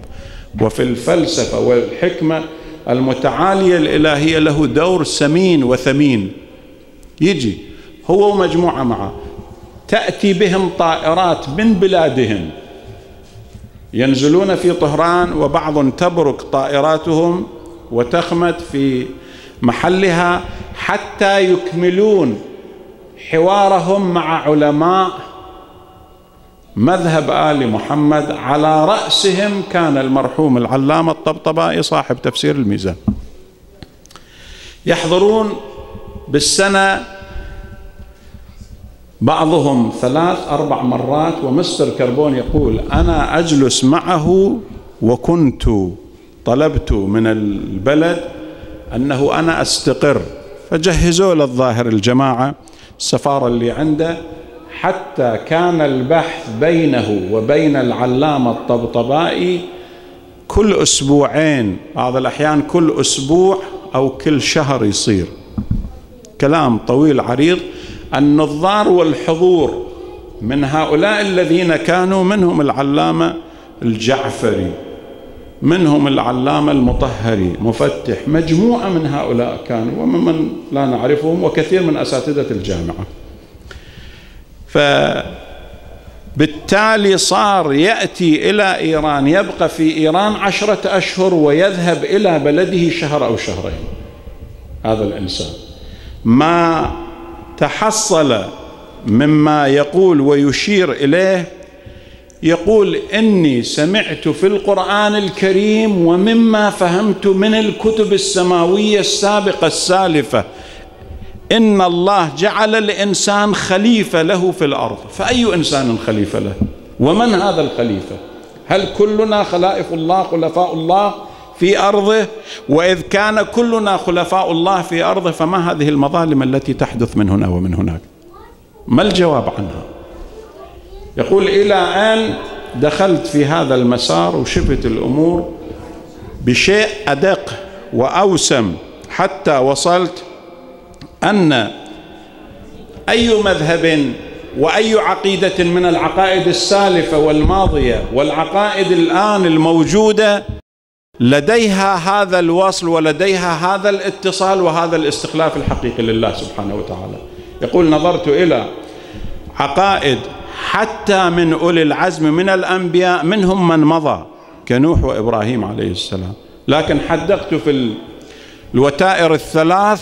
وفي الفلسفة والحكمة المتعالية الإلهية له دور سمين وثمين. يجي هو ومجموعة معه. تأتي بهم طائرات من بلادهم. ينزلون في طهران وبعض تبرك طائراتهم وتخمد في محلها. حتى يكملون حوارهم مع علماء مذهب آل محمد على رأسهم كان المرحوم العلامة الطبطبائي صاحب تفسير الميزان. يحضرون بالسنة بعضهم ثلاث أربع مرات ومستر كربون يقول أنا أجلس معه وكنت طلبت من البلد أنه أنا أستقر. فجهزوا له الظاهر الجماعة السفارة اللي عنده حتى كان البحث بينه وبين العلامة الطبطبائي كل أسبوعين بعض الأحيان كل أسبوع أو كل شهر يصير. كلام طويل عريض. النظار والحضور من هؤلاء الذين كانوا منهم العلامة الجعفري. منهم العلامة المطهري مفتح مجموعة من هؤلاء كانوا وممن لا نعرفهم وكثير من أساتذة الجامعة. فبالتالي صار يأتي إلى إيران يبقى في إيران عشرة أشهر ويذهب إلى بلده شهر أو شهرين. هذا الإنسان. ما تحصل مما يقول ويشير إليه يقول إني سمعت في القرآن الكريم ومما فهمت من الكتب السماوية السابقة السالفة. إن الله جعل الإنسان خليفة له في الأرض. فأي إنسان خليفة له؟ ومن هذا الخليفة؟ هل كلنا خلائف الله خلفاء الله في أرضه؟ وإذ كان كلنا خلفاء الله في أرضه فما هذه المظالم التي تحدث من هنا ومن هناك؟ ما الجواب عنها؟ يقول إلى أن دخلت في هذا المسار وشفت الأمور بشيء أدق وأوسم حتى وصلت أن أي مذهب وأي عقيدة من العقائد السالفة والماضية والعقائد الآن الموجودة لديها هذا الوصل ولديها هذا الاتصال وهذا الاستخلاف الحقيقي لله سبحانه وتعالى. يقول نظرت إلى عقائد حتى من أولي العزم من الأنبياء منهم من مضى كنوح وإبراهيم عليه السلام. لكن حدقت في الوتائر الثلاث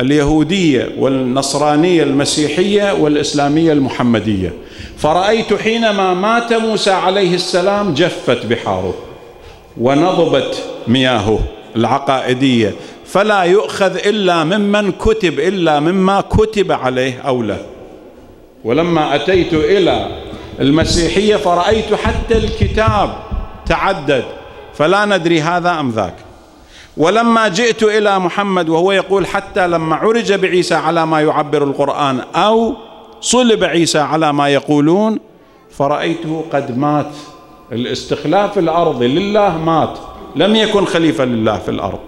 اليهودية والنصرانية المسيحية والإسلامية المحمدية. فرأيت حينما مات موسى عليه السلام جفت بحاره ونضبت مياهه العقائدية. فلا يؤخذ إلا ممن كتب إلا مما كتب عليه أو له. ولما أتيت إلى المسيحية فرأيت حتى الكتاب تعدد فلا ندري هذا أم ذاك. ولما جئت إلى محمد وهو يقول حتى لما عرج بعيسى على ما يعبر القرآن أو صلب عيسى على ما يقولون فرأيته قد مات. الاستخلاف الأرضي لله مات لم يكن خليفة لله في الأرض.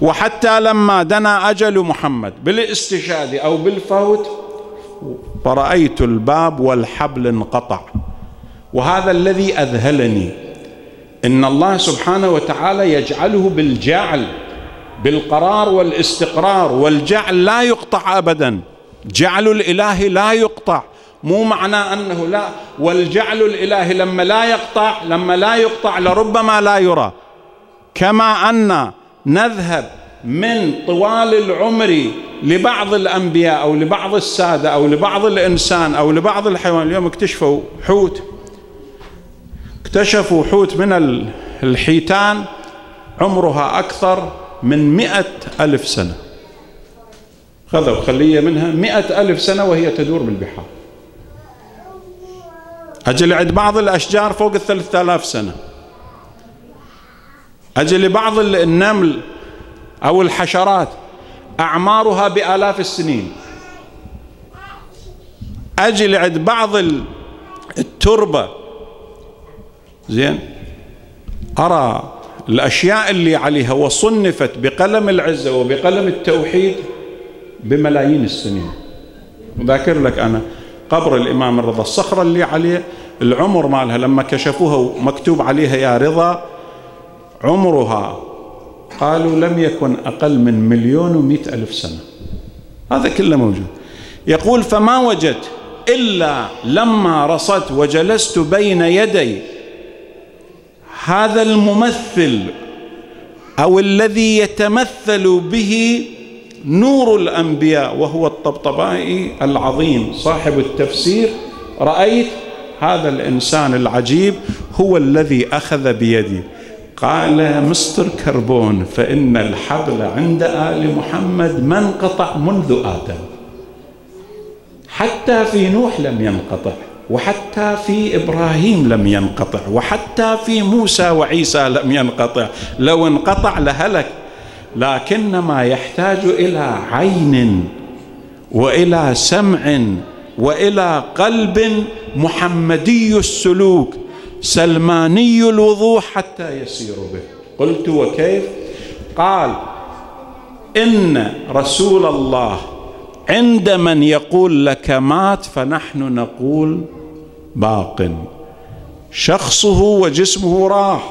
وحتى لما دنا أجل محمد بالإستشهاد أو بالفوت فرايت الباب والحبل انقطع. وهذا الذي أذهلني. إن الله سبحانه وتعالى يجعله بالجعل بالقرار والاستقرار. والجعل لا يقطع ابدا. جعل الإله لا يقطع. مو معنى أنه لا. والجعل الالهي لما لا يقطع لما لا يقطع لربما لا يرى. كما أن نذهب من طوال العمر لبعض الأنبياء أو لبعض السادة أو لبعض الإنسان أو لبعض الحيوان اليوم اكتشفوا حوت. اكتشفوا حوت من الحيتان عمرها أكثر من مئة ألف سنة. خذوا خلية منها مئة ألف سنة وهي تدور بالبحار. أجل عند بعض الأشجار فوق الثلاثة آلاف سنة. أجل بعض النمل أو الحشرات أعمارها بآلاف السنين. أجل عند بعض التربة. زين؟ أرى الأشياء اللي عليها وصنفت بقلم العزة وبقلم التوحيد بملايين السنين. ذاكر لك أنا قبر الإمام الرضا الصخرة اللي عليه. العمر مالها لما كشفوها ومكتوب عليها يا رضا عمرها قالوا لم يكن أقل من مليون ومئة ألف سنة. هذا كله موجود. يقول فما وجدت إلا لما رصدت وجلست بين يدي هذا الممثل أو الذي يتمثل به نور الأنبياء وهو الطبطبائي العظيم صاحب التفسير. رأيت هذا الإنسان العجيب هو الذي أخذ بيدي. قال مستر كربون فإن الحبل عند آل محمد ما انقطع منذ آدم. حتى في نوح لم ينقطع وحتى في إبراهيم لم ينقطع وحتى في موسى وعيسى لم ينقطع. لو انقطع لهلك لكن ما يحتاج إلى عين وإلى سمع وإلى قلب محمدي السلوك. سلماني الوضوح حتى يسير به. قلت وكيف؟ قال إن رسول الله عند من يقول لك مات فنحن نقول باق. شخصه وجسمه راح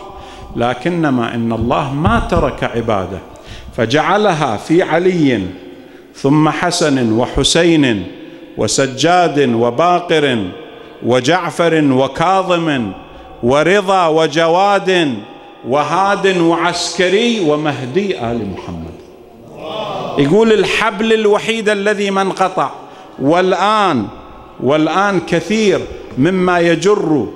لكنما إن الله ما ترك عبادة فجعلها في علي ثم حسن وحسين وسجاد وباقر وجعفر وكاظم ورضا وجواد وهاد وعسكري ومهدي آل محمد. يقول الحبل الوحيد الذي ما انقطع والآن والآن كثير مما يجر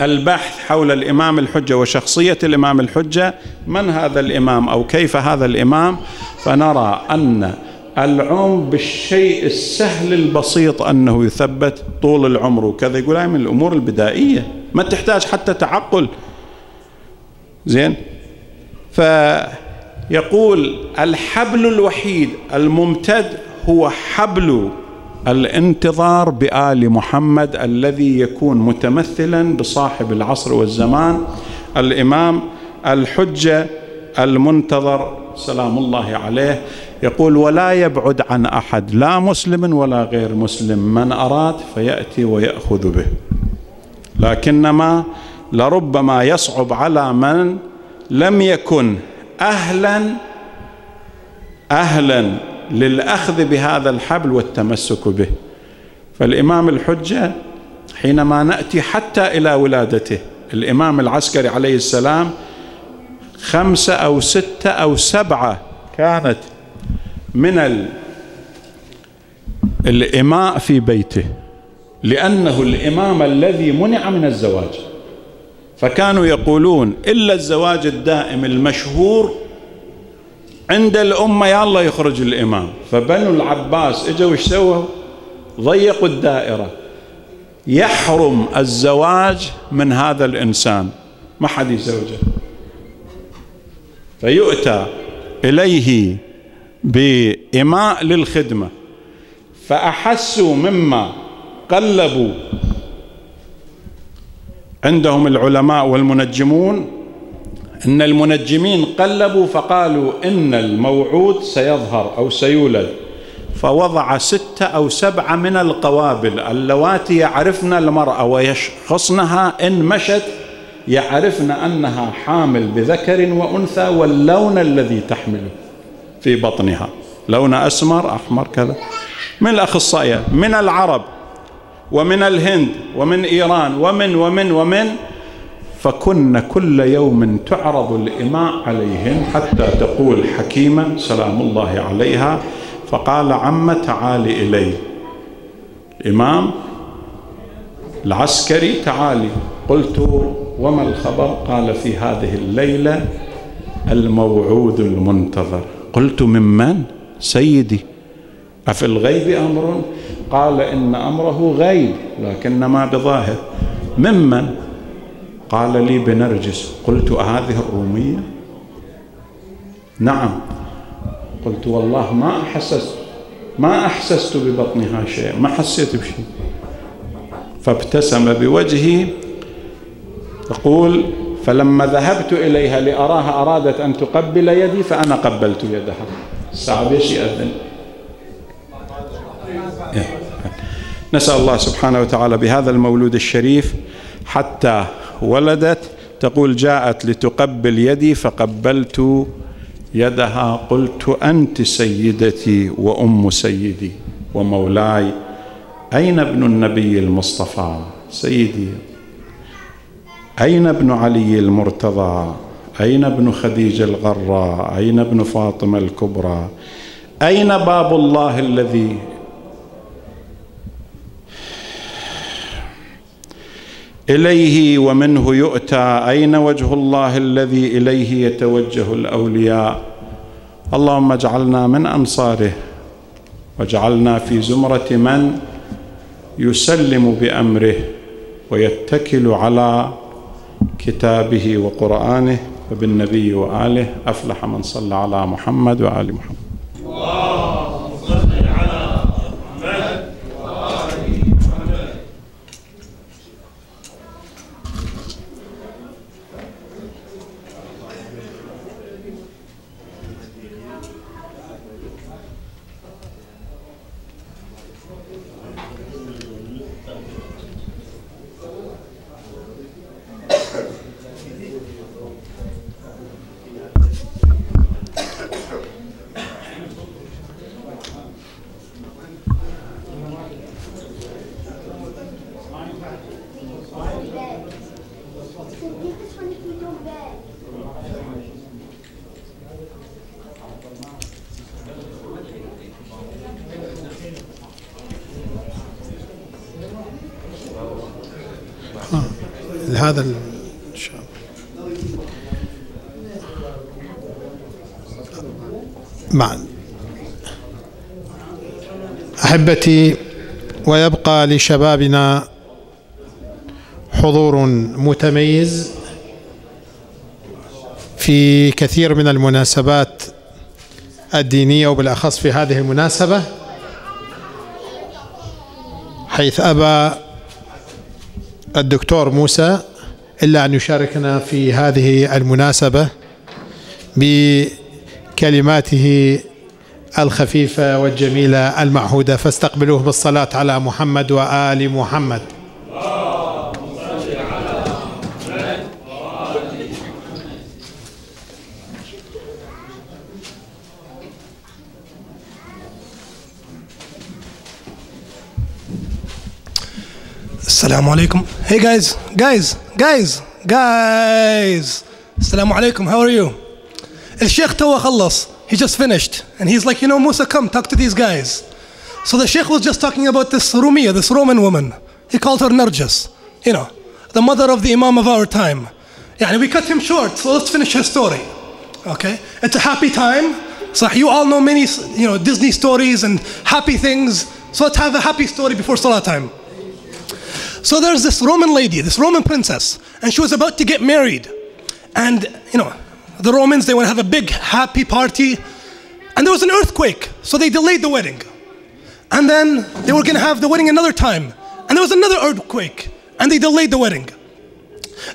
البحث حول الإمام الحجة وشخصية الإمام الحجة. من هذا الإمام أو كيف هذا الإمام؟ فنرى أن العم بالشيء السهل البسيط أنه يثبت طول العمر وكذا. يقول هاي من الأمور البدائية ما تحتاج حتى تعقل. زين؟ فيقول الحبل الوحيد الممتد هو حبل الانتظار بآل محمد الذي يكون متمثلا بصاحب العصر والزمان. الإمام الحجة المنتظر سلام الله عليه يقول ولا يبعد عن أحد لا مسلم ولا غير مسلم من أراد فيأتي ويأخذ به. لكنما لربما يصعب على من لم يكن أهلا أهلا للأخذ بهذا الحبل والتمسك به. فالإمام الحجة حينما نأتي حتى إلى ولادته الإمام العسكري عليه السلام خمسة أو ستة أو سبعة كانت من الإماء في بيته لأنه الإمام الذي منع من الزواج. فكانوا يقولون إلا الزواج الدائم المشهور عند الأمة الله يخرج الإمام. فبنو العباس إجوا إيش سووا؟ ضيقوا الدائرة. يحرم الزواج من هذا الإنسان. ما حد يزوجه. فيؤتى إليه بإماء للخدمة فأحسوا مما قلبوا. عندهم العلماء والمنجمون إن المنجمين قلبوا فقالوا إن الموعود سيظهر أو سيولد. فوضع ستة أو سبعة من القوابل اللواتي يعرفن المرأة ويشخصنها إن مشت يعرفن أنها حامل بذكر وأنثى واللون الذي تحمله. في بطنها. لون أسمر أحمر كذا. من الأخصائية. من العرب ومن الهند ومن إيران ومن ومن ومن. فكن كل يوم تعرض الإماء عليهن حتى تقول حكيمة سلام الله عليها. فقال عم تعالي إلي. إمام العسكري تعالي. قلت وما الخبر؟ قال في هذه الليلة الموعود المنتظر. قلت ممن سيدي. أفي الغيب أمر؟ قال إن أمره غيب لكنما بظاهر. ممن قال لي بنرجس. قلت أهذه الرومية؟ نعم. قلت والله ما أحسست ما أحسست ببطنها شيء ما حسيت بشيء. فابتسم بوجهي. يقول فلما ذهبت إليها لأراها أرادت أن تقبل يدي فأنا قبلت يدها. الساعة بيش يأذن نسأل الله سبحانه وتعالى بهذا المولود الشريف حتى ولدت تقول جاءت لتقبل يدي فقبلت يدها. قلت أنت سيدتي وأم سيدي ومولاي. أين ابن النبي المصطفى؟ سيدي. أين ابن علي المرتضى؟ أين ابن خديجة الغراء؟ أين ابن فاطمة الكبرى؟ أين باب الله الذي إليه ومنه يؤتى؟ أين وجه الله الذي إليه يتوجه الأولياء؟ اللهم اجعلنا من أنصاره واجعلنا في زمرة من يسلم بأمره ويتكل على كتابه وقرآنه وبالنبي وآله أفلح من صلى على محمد وآل محمد.
هذا إن شاء الله. مع أحبتي ويبقى لشبابنا حضور متميز في كثير من المناسبات الدينية وبالأخص في هذه المناسبة حيث أبى الدكتور موسى إلا أن يشاركنا في هذه المناسبة بكلماته الخفيفة والجميلة المعهودة فاستقبلوه بالصلاة على محمد وآل محمد.
السلام عليكم Hey guys, guys, guys, guys السلام عليكم, how are you? الشيخ تو خلص He just finished and he's like, you know Musa come talk to these guys So the Sheikh was just talking about this Rumia, this Roman woman He called her Narjas You know, the mother of the Imam of our time يعني we cut him short so let's finish his story Okay, it's a happy time So you all know many you know Disney stories and happy things So let's have a happy story before Salah time so there's this Roman lady, this Roman princess, and she was about to get married. And, you know, the Romans, they want to have a big happy party. And there was an earthquake, so they delayed the wedding. And then they were going to have the wedding another time. And there was another earthquake, and they delayed the wedding.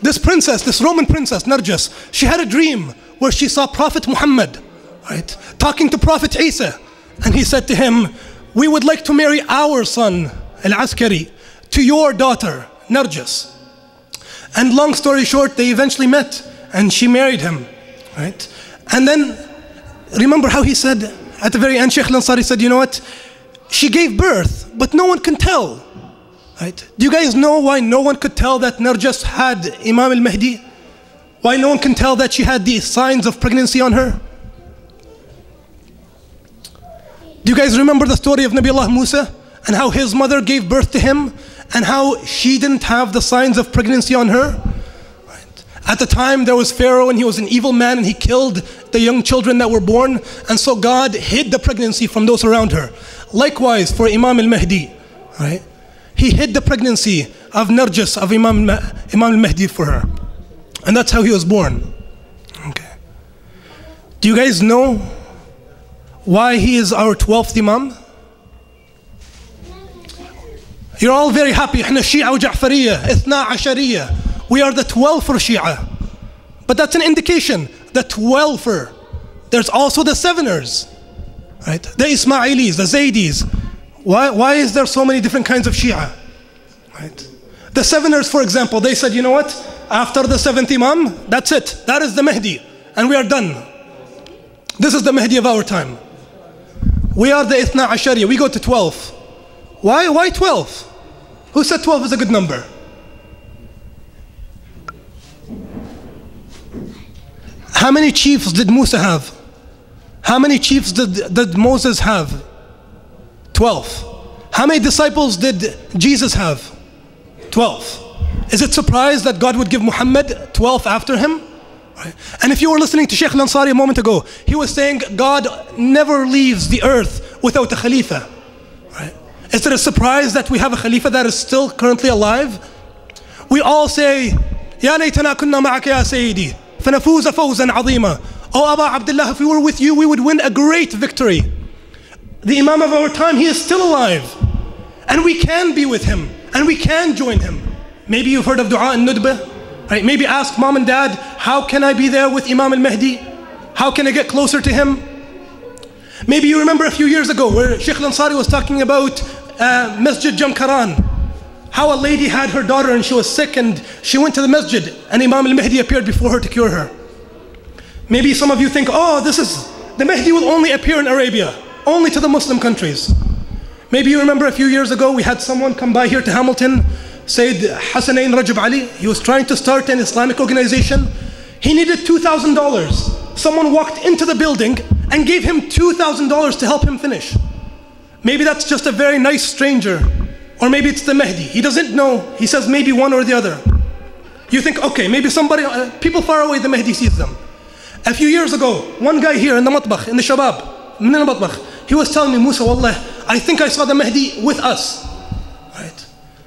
This princess, this Roman princess, Narjas, she had a dream where she saw Prophet Muhammad, right, talking to Prophet Isa. And he said to him, We would like to marry our son, Al Askari, to your daughter, Narjas. And long story short, they eventually met and she married him, right? And then remember how he said at the very end, Sheikh Lansari said, You know what? She gave birth, but no one can tell. Right? Do you guys know why no one could tell that Narjas had Imam al Mahdi? Why no one can tell that she had the signs of pregnancy on her? Do you guys remember the story of Nabi Allah Musa and how his mother gave birth to him and how she didn't have the signs of pregnancy on her? Right. At the time, there was Pharaoh and he was an evil man and he killed the young children that were born, and so God hid the pregnancy from those around her. Likewise, for Imam al Mahdi, right? He hid the pregnancy of Narjas, of Imam, Imam al Mahdi for her. And that's how he was born. Okay. Do you guys know why he is our 12th Imam? You're all very happy. احنا شيعة وجعفرية اثنا عشرية. We are the 12 for Shia. But that's an indication. The 12 for. There's also the seveners. Right? The Ismailis, the Zaydis. Why, why is there so many different kinds of Shia? Right? The seveners, for example, they said, you know what? After the seventh Imam, that's it. That is the Mahdi. And we are done. This is the Mahdi of our time. We are the Ithna Ashariya. We go to 12. why? Why 12? Who said 12 is a good number? How many chiefs did Musa have? How many chiefs did, did Moses have? 12. How many disciples did Jesus have? 12. Is it surprised that God would give Muhammad 12 after him? And if you were listening to Sheikh Al-Ansari a moment ago, he was saying God never leaves the earth without a Khalifa. Right. Is it a surprise that we have a Khalifa that is still currently alive? We all say, يا ليتنا كنا معك يا سيدي فنفوز فوزا عظيما Oh Abba Abdullah, if we were with you, we would win a great victory. The Imam of our time, he is still alive. And we can be with him. And we can join him. Maybe you've heard of Dua and Nudbah. Right? Maybe ask mom and dad, how can I be there with Imam al-Mahdi? How can I get closer to him? Maybe you remember a few years ago where Sheikh Al-Ansari was talking about uh, Masjid Jamkaran. How a lady had her daughter and she was sick and she went to the masjid and Imam al-Mahdi appeared before her to cure her. Maybe some of you think, oh, this is, the Mahdi will only appear in Arabia, only to the Muslim countries. Maybe you remember a few years ago we had someone come by here to Hamilton, Said Hassanain Rajab Ali. He was trying to start an Islamic organization. He needed $2,000. Someone walked into the building and gave him $2,000 to help him finish. Maybe that's just a very nice stranger. Or maybe it's the Mahdi. He doesn't know. He says maybe one or the other. You think, okay, maybe somebody, uh, people far away, the Mahdi sees them. A few years ago, one guy here in the matbakh, in the shabab, in the he was telling me, Musa, wallah, I think I saw the Mahdi with us. Right?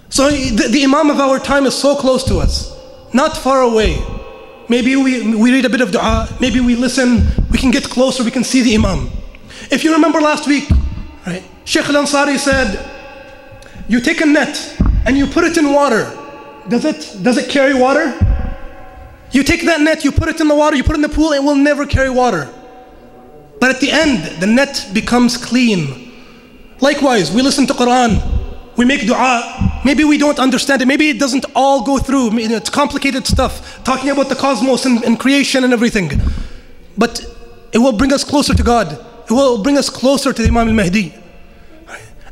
So the, the Imam of our time is so close to us, not far away. Maybe we, we read a bit of dua, maybe we listen, we can get closer, we can see the Imam. If you remember last week, right, Sheikh Al Ansari said, You take a net and you put it in water. Does it, does it carry water? You take that net, you put it in the water, you put it in the pool, it will never carry water. But at the end, the net becomes clean. Likewise, we listen to Quran, we make dua. Maybe we don't understand it. Maybe it doesn't all go through. It's complicated stuff, talking about the cosmos and, and creation and everything. But it will bring us closer to God. It will bring us closer to the Imam al-Mahdi.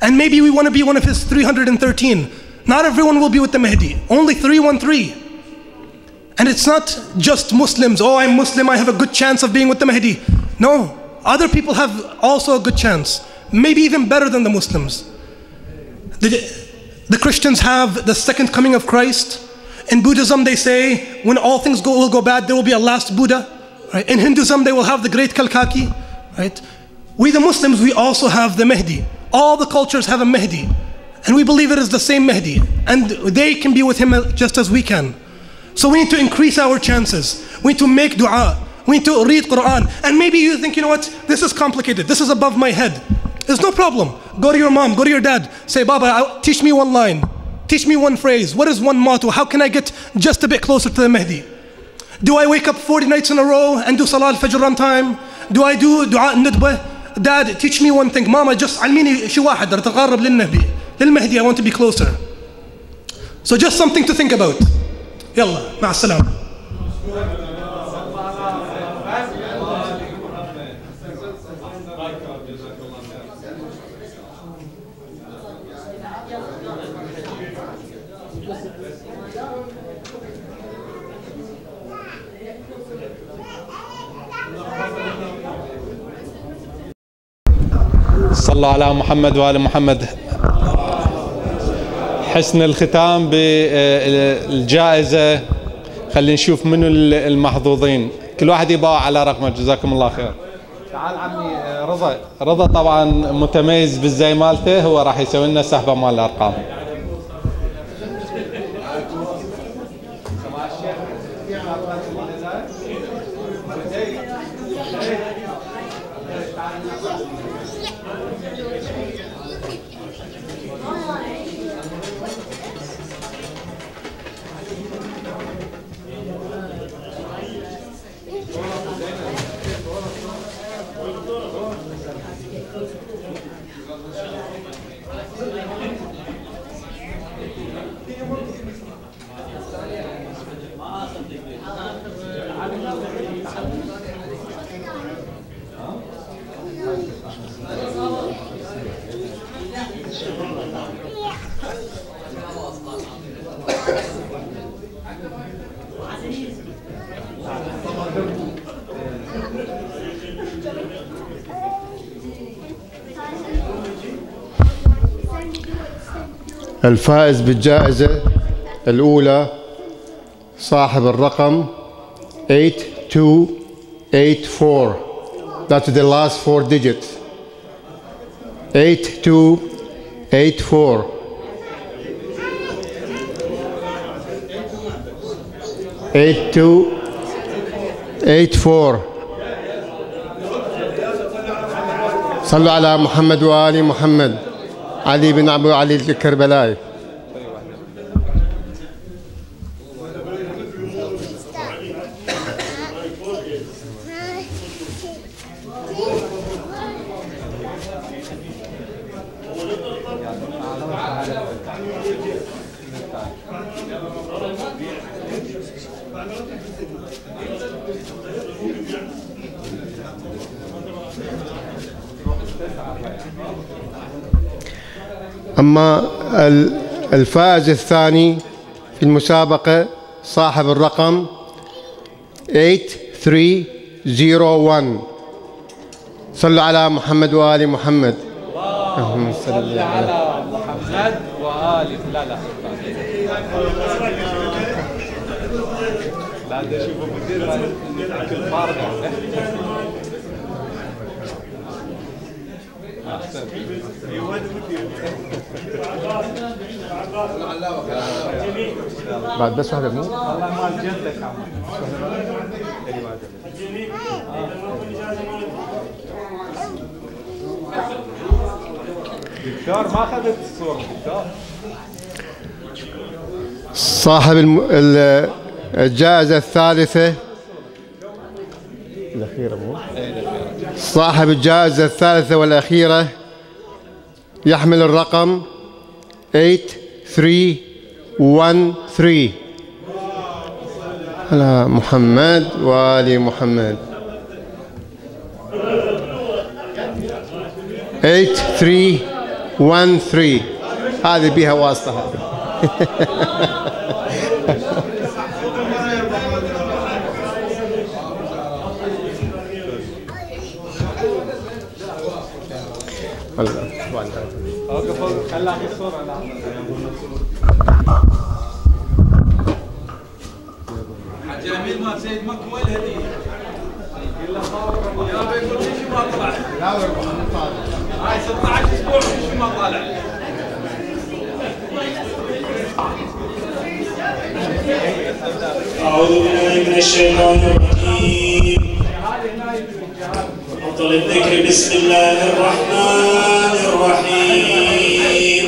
And maybe we want to be one of his 313. Not everyone will be with the Mahdi. Only 313. And it's not just Muslims, oh, I'm Muslim, I have a good chance of being with the Mahdi. No, other people have also a good chance, maybe even better than the Muslims. The, the Christians have the second coming of Christ. In Buddhism, they say when all things go, will go bad, there will be a last Buddha. Right? In Hinduism, they will have the great Kalkaki. Right? We, the Muslims, we also have the Mahdi. All the cultures have a Mahdi. And we believe it is the same Mahdi. And they can be with him just as we can. So we need to increase our chances. We need to make dua. We need to read Quran. And maybe you think, you know what, this is complicated. This is above my head. There's no problem. Go to your mom, go to your dad. Say, Baba, uh, teach me one line. Teach me one phrase. What is one motto? How can I get just a bit closer to the Mahdi? Do I wake up 40 nights in a row and do Salah al-Fajr on time? Do I do dua al-Nudbah? Dad, teach me one thing. Mama, just علميني شي واحد أتقرب للنبي. للمهدي, I want to be closer. So just something to think about. يلا مع السلامة
صلوا على محمد وآل محمد. حسن الختام بالجائزة. خلينا نشوف منو المحظوظين. كل واحد يباوع على رقمه. جزاكم الله خير. تعال عمي رضا. رضا طبعا متميز بالزي مالته. هو راح يسوي لنا سحبه مال الأرقام.
الفائز بالجائزة الأولى صاحب الرقم 8284 That's the last four digits. 8284 8284 صلوا على محمد وآل محمد. علي بن أبو علي الكربلائي أما ال- الفائز الثاني في المسابقة صاحب الرقم 8301 صلوا على محمد وآل محمد. اللهم صل على
محمد وآل لا لا.
بعد بس واحدة مو
والله مال جدك عم دكتور ما أخذت الصورة دكتور.
صاحب الم... الجائزة الثالثة. الأخيرة مو؟ صاحب الجائزة الثالثة والأخيرة يحمل الرقم 8313 على محمد وآل محمد. 8313 هذه بها واسطة. هذه
بيقول لي شو ما طلع؟ هاي 16 أسبوع شو ما طالع؟
أعوذ بالله من الشيطان الرجيم أفضل الذكر بسم الله الرحمن الرحيم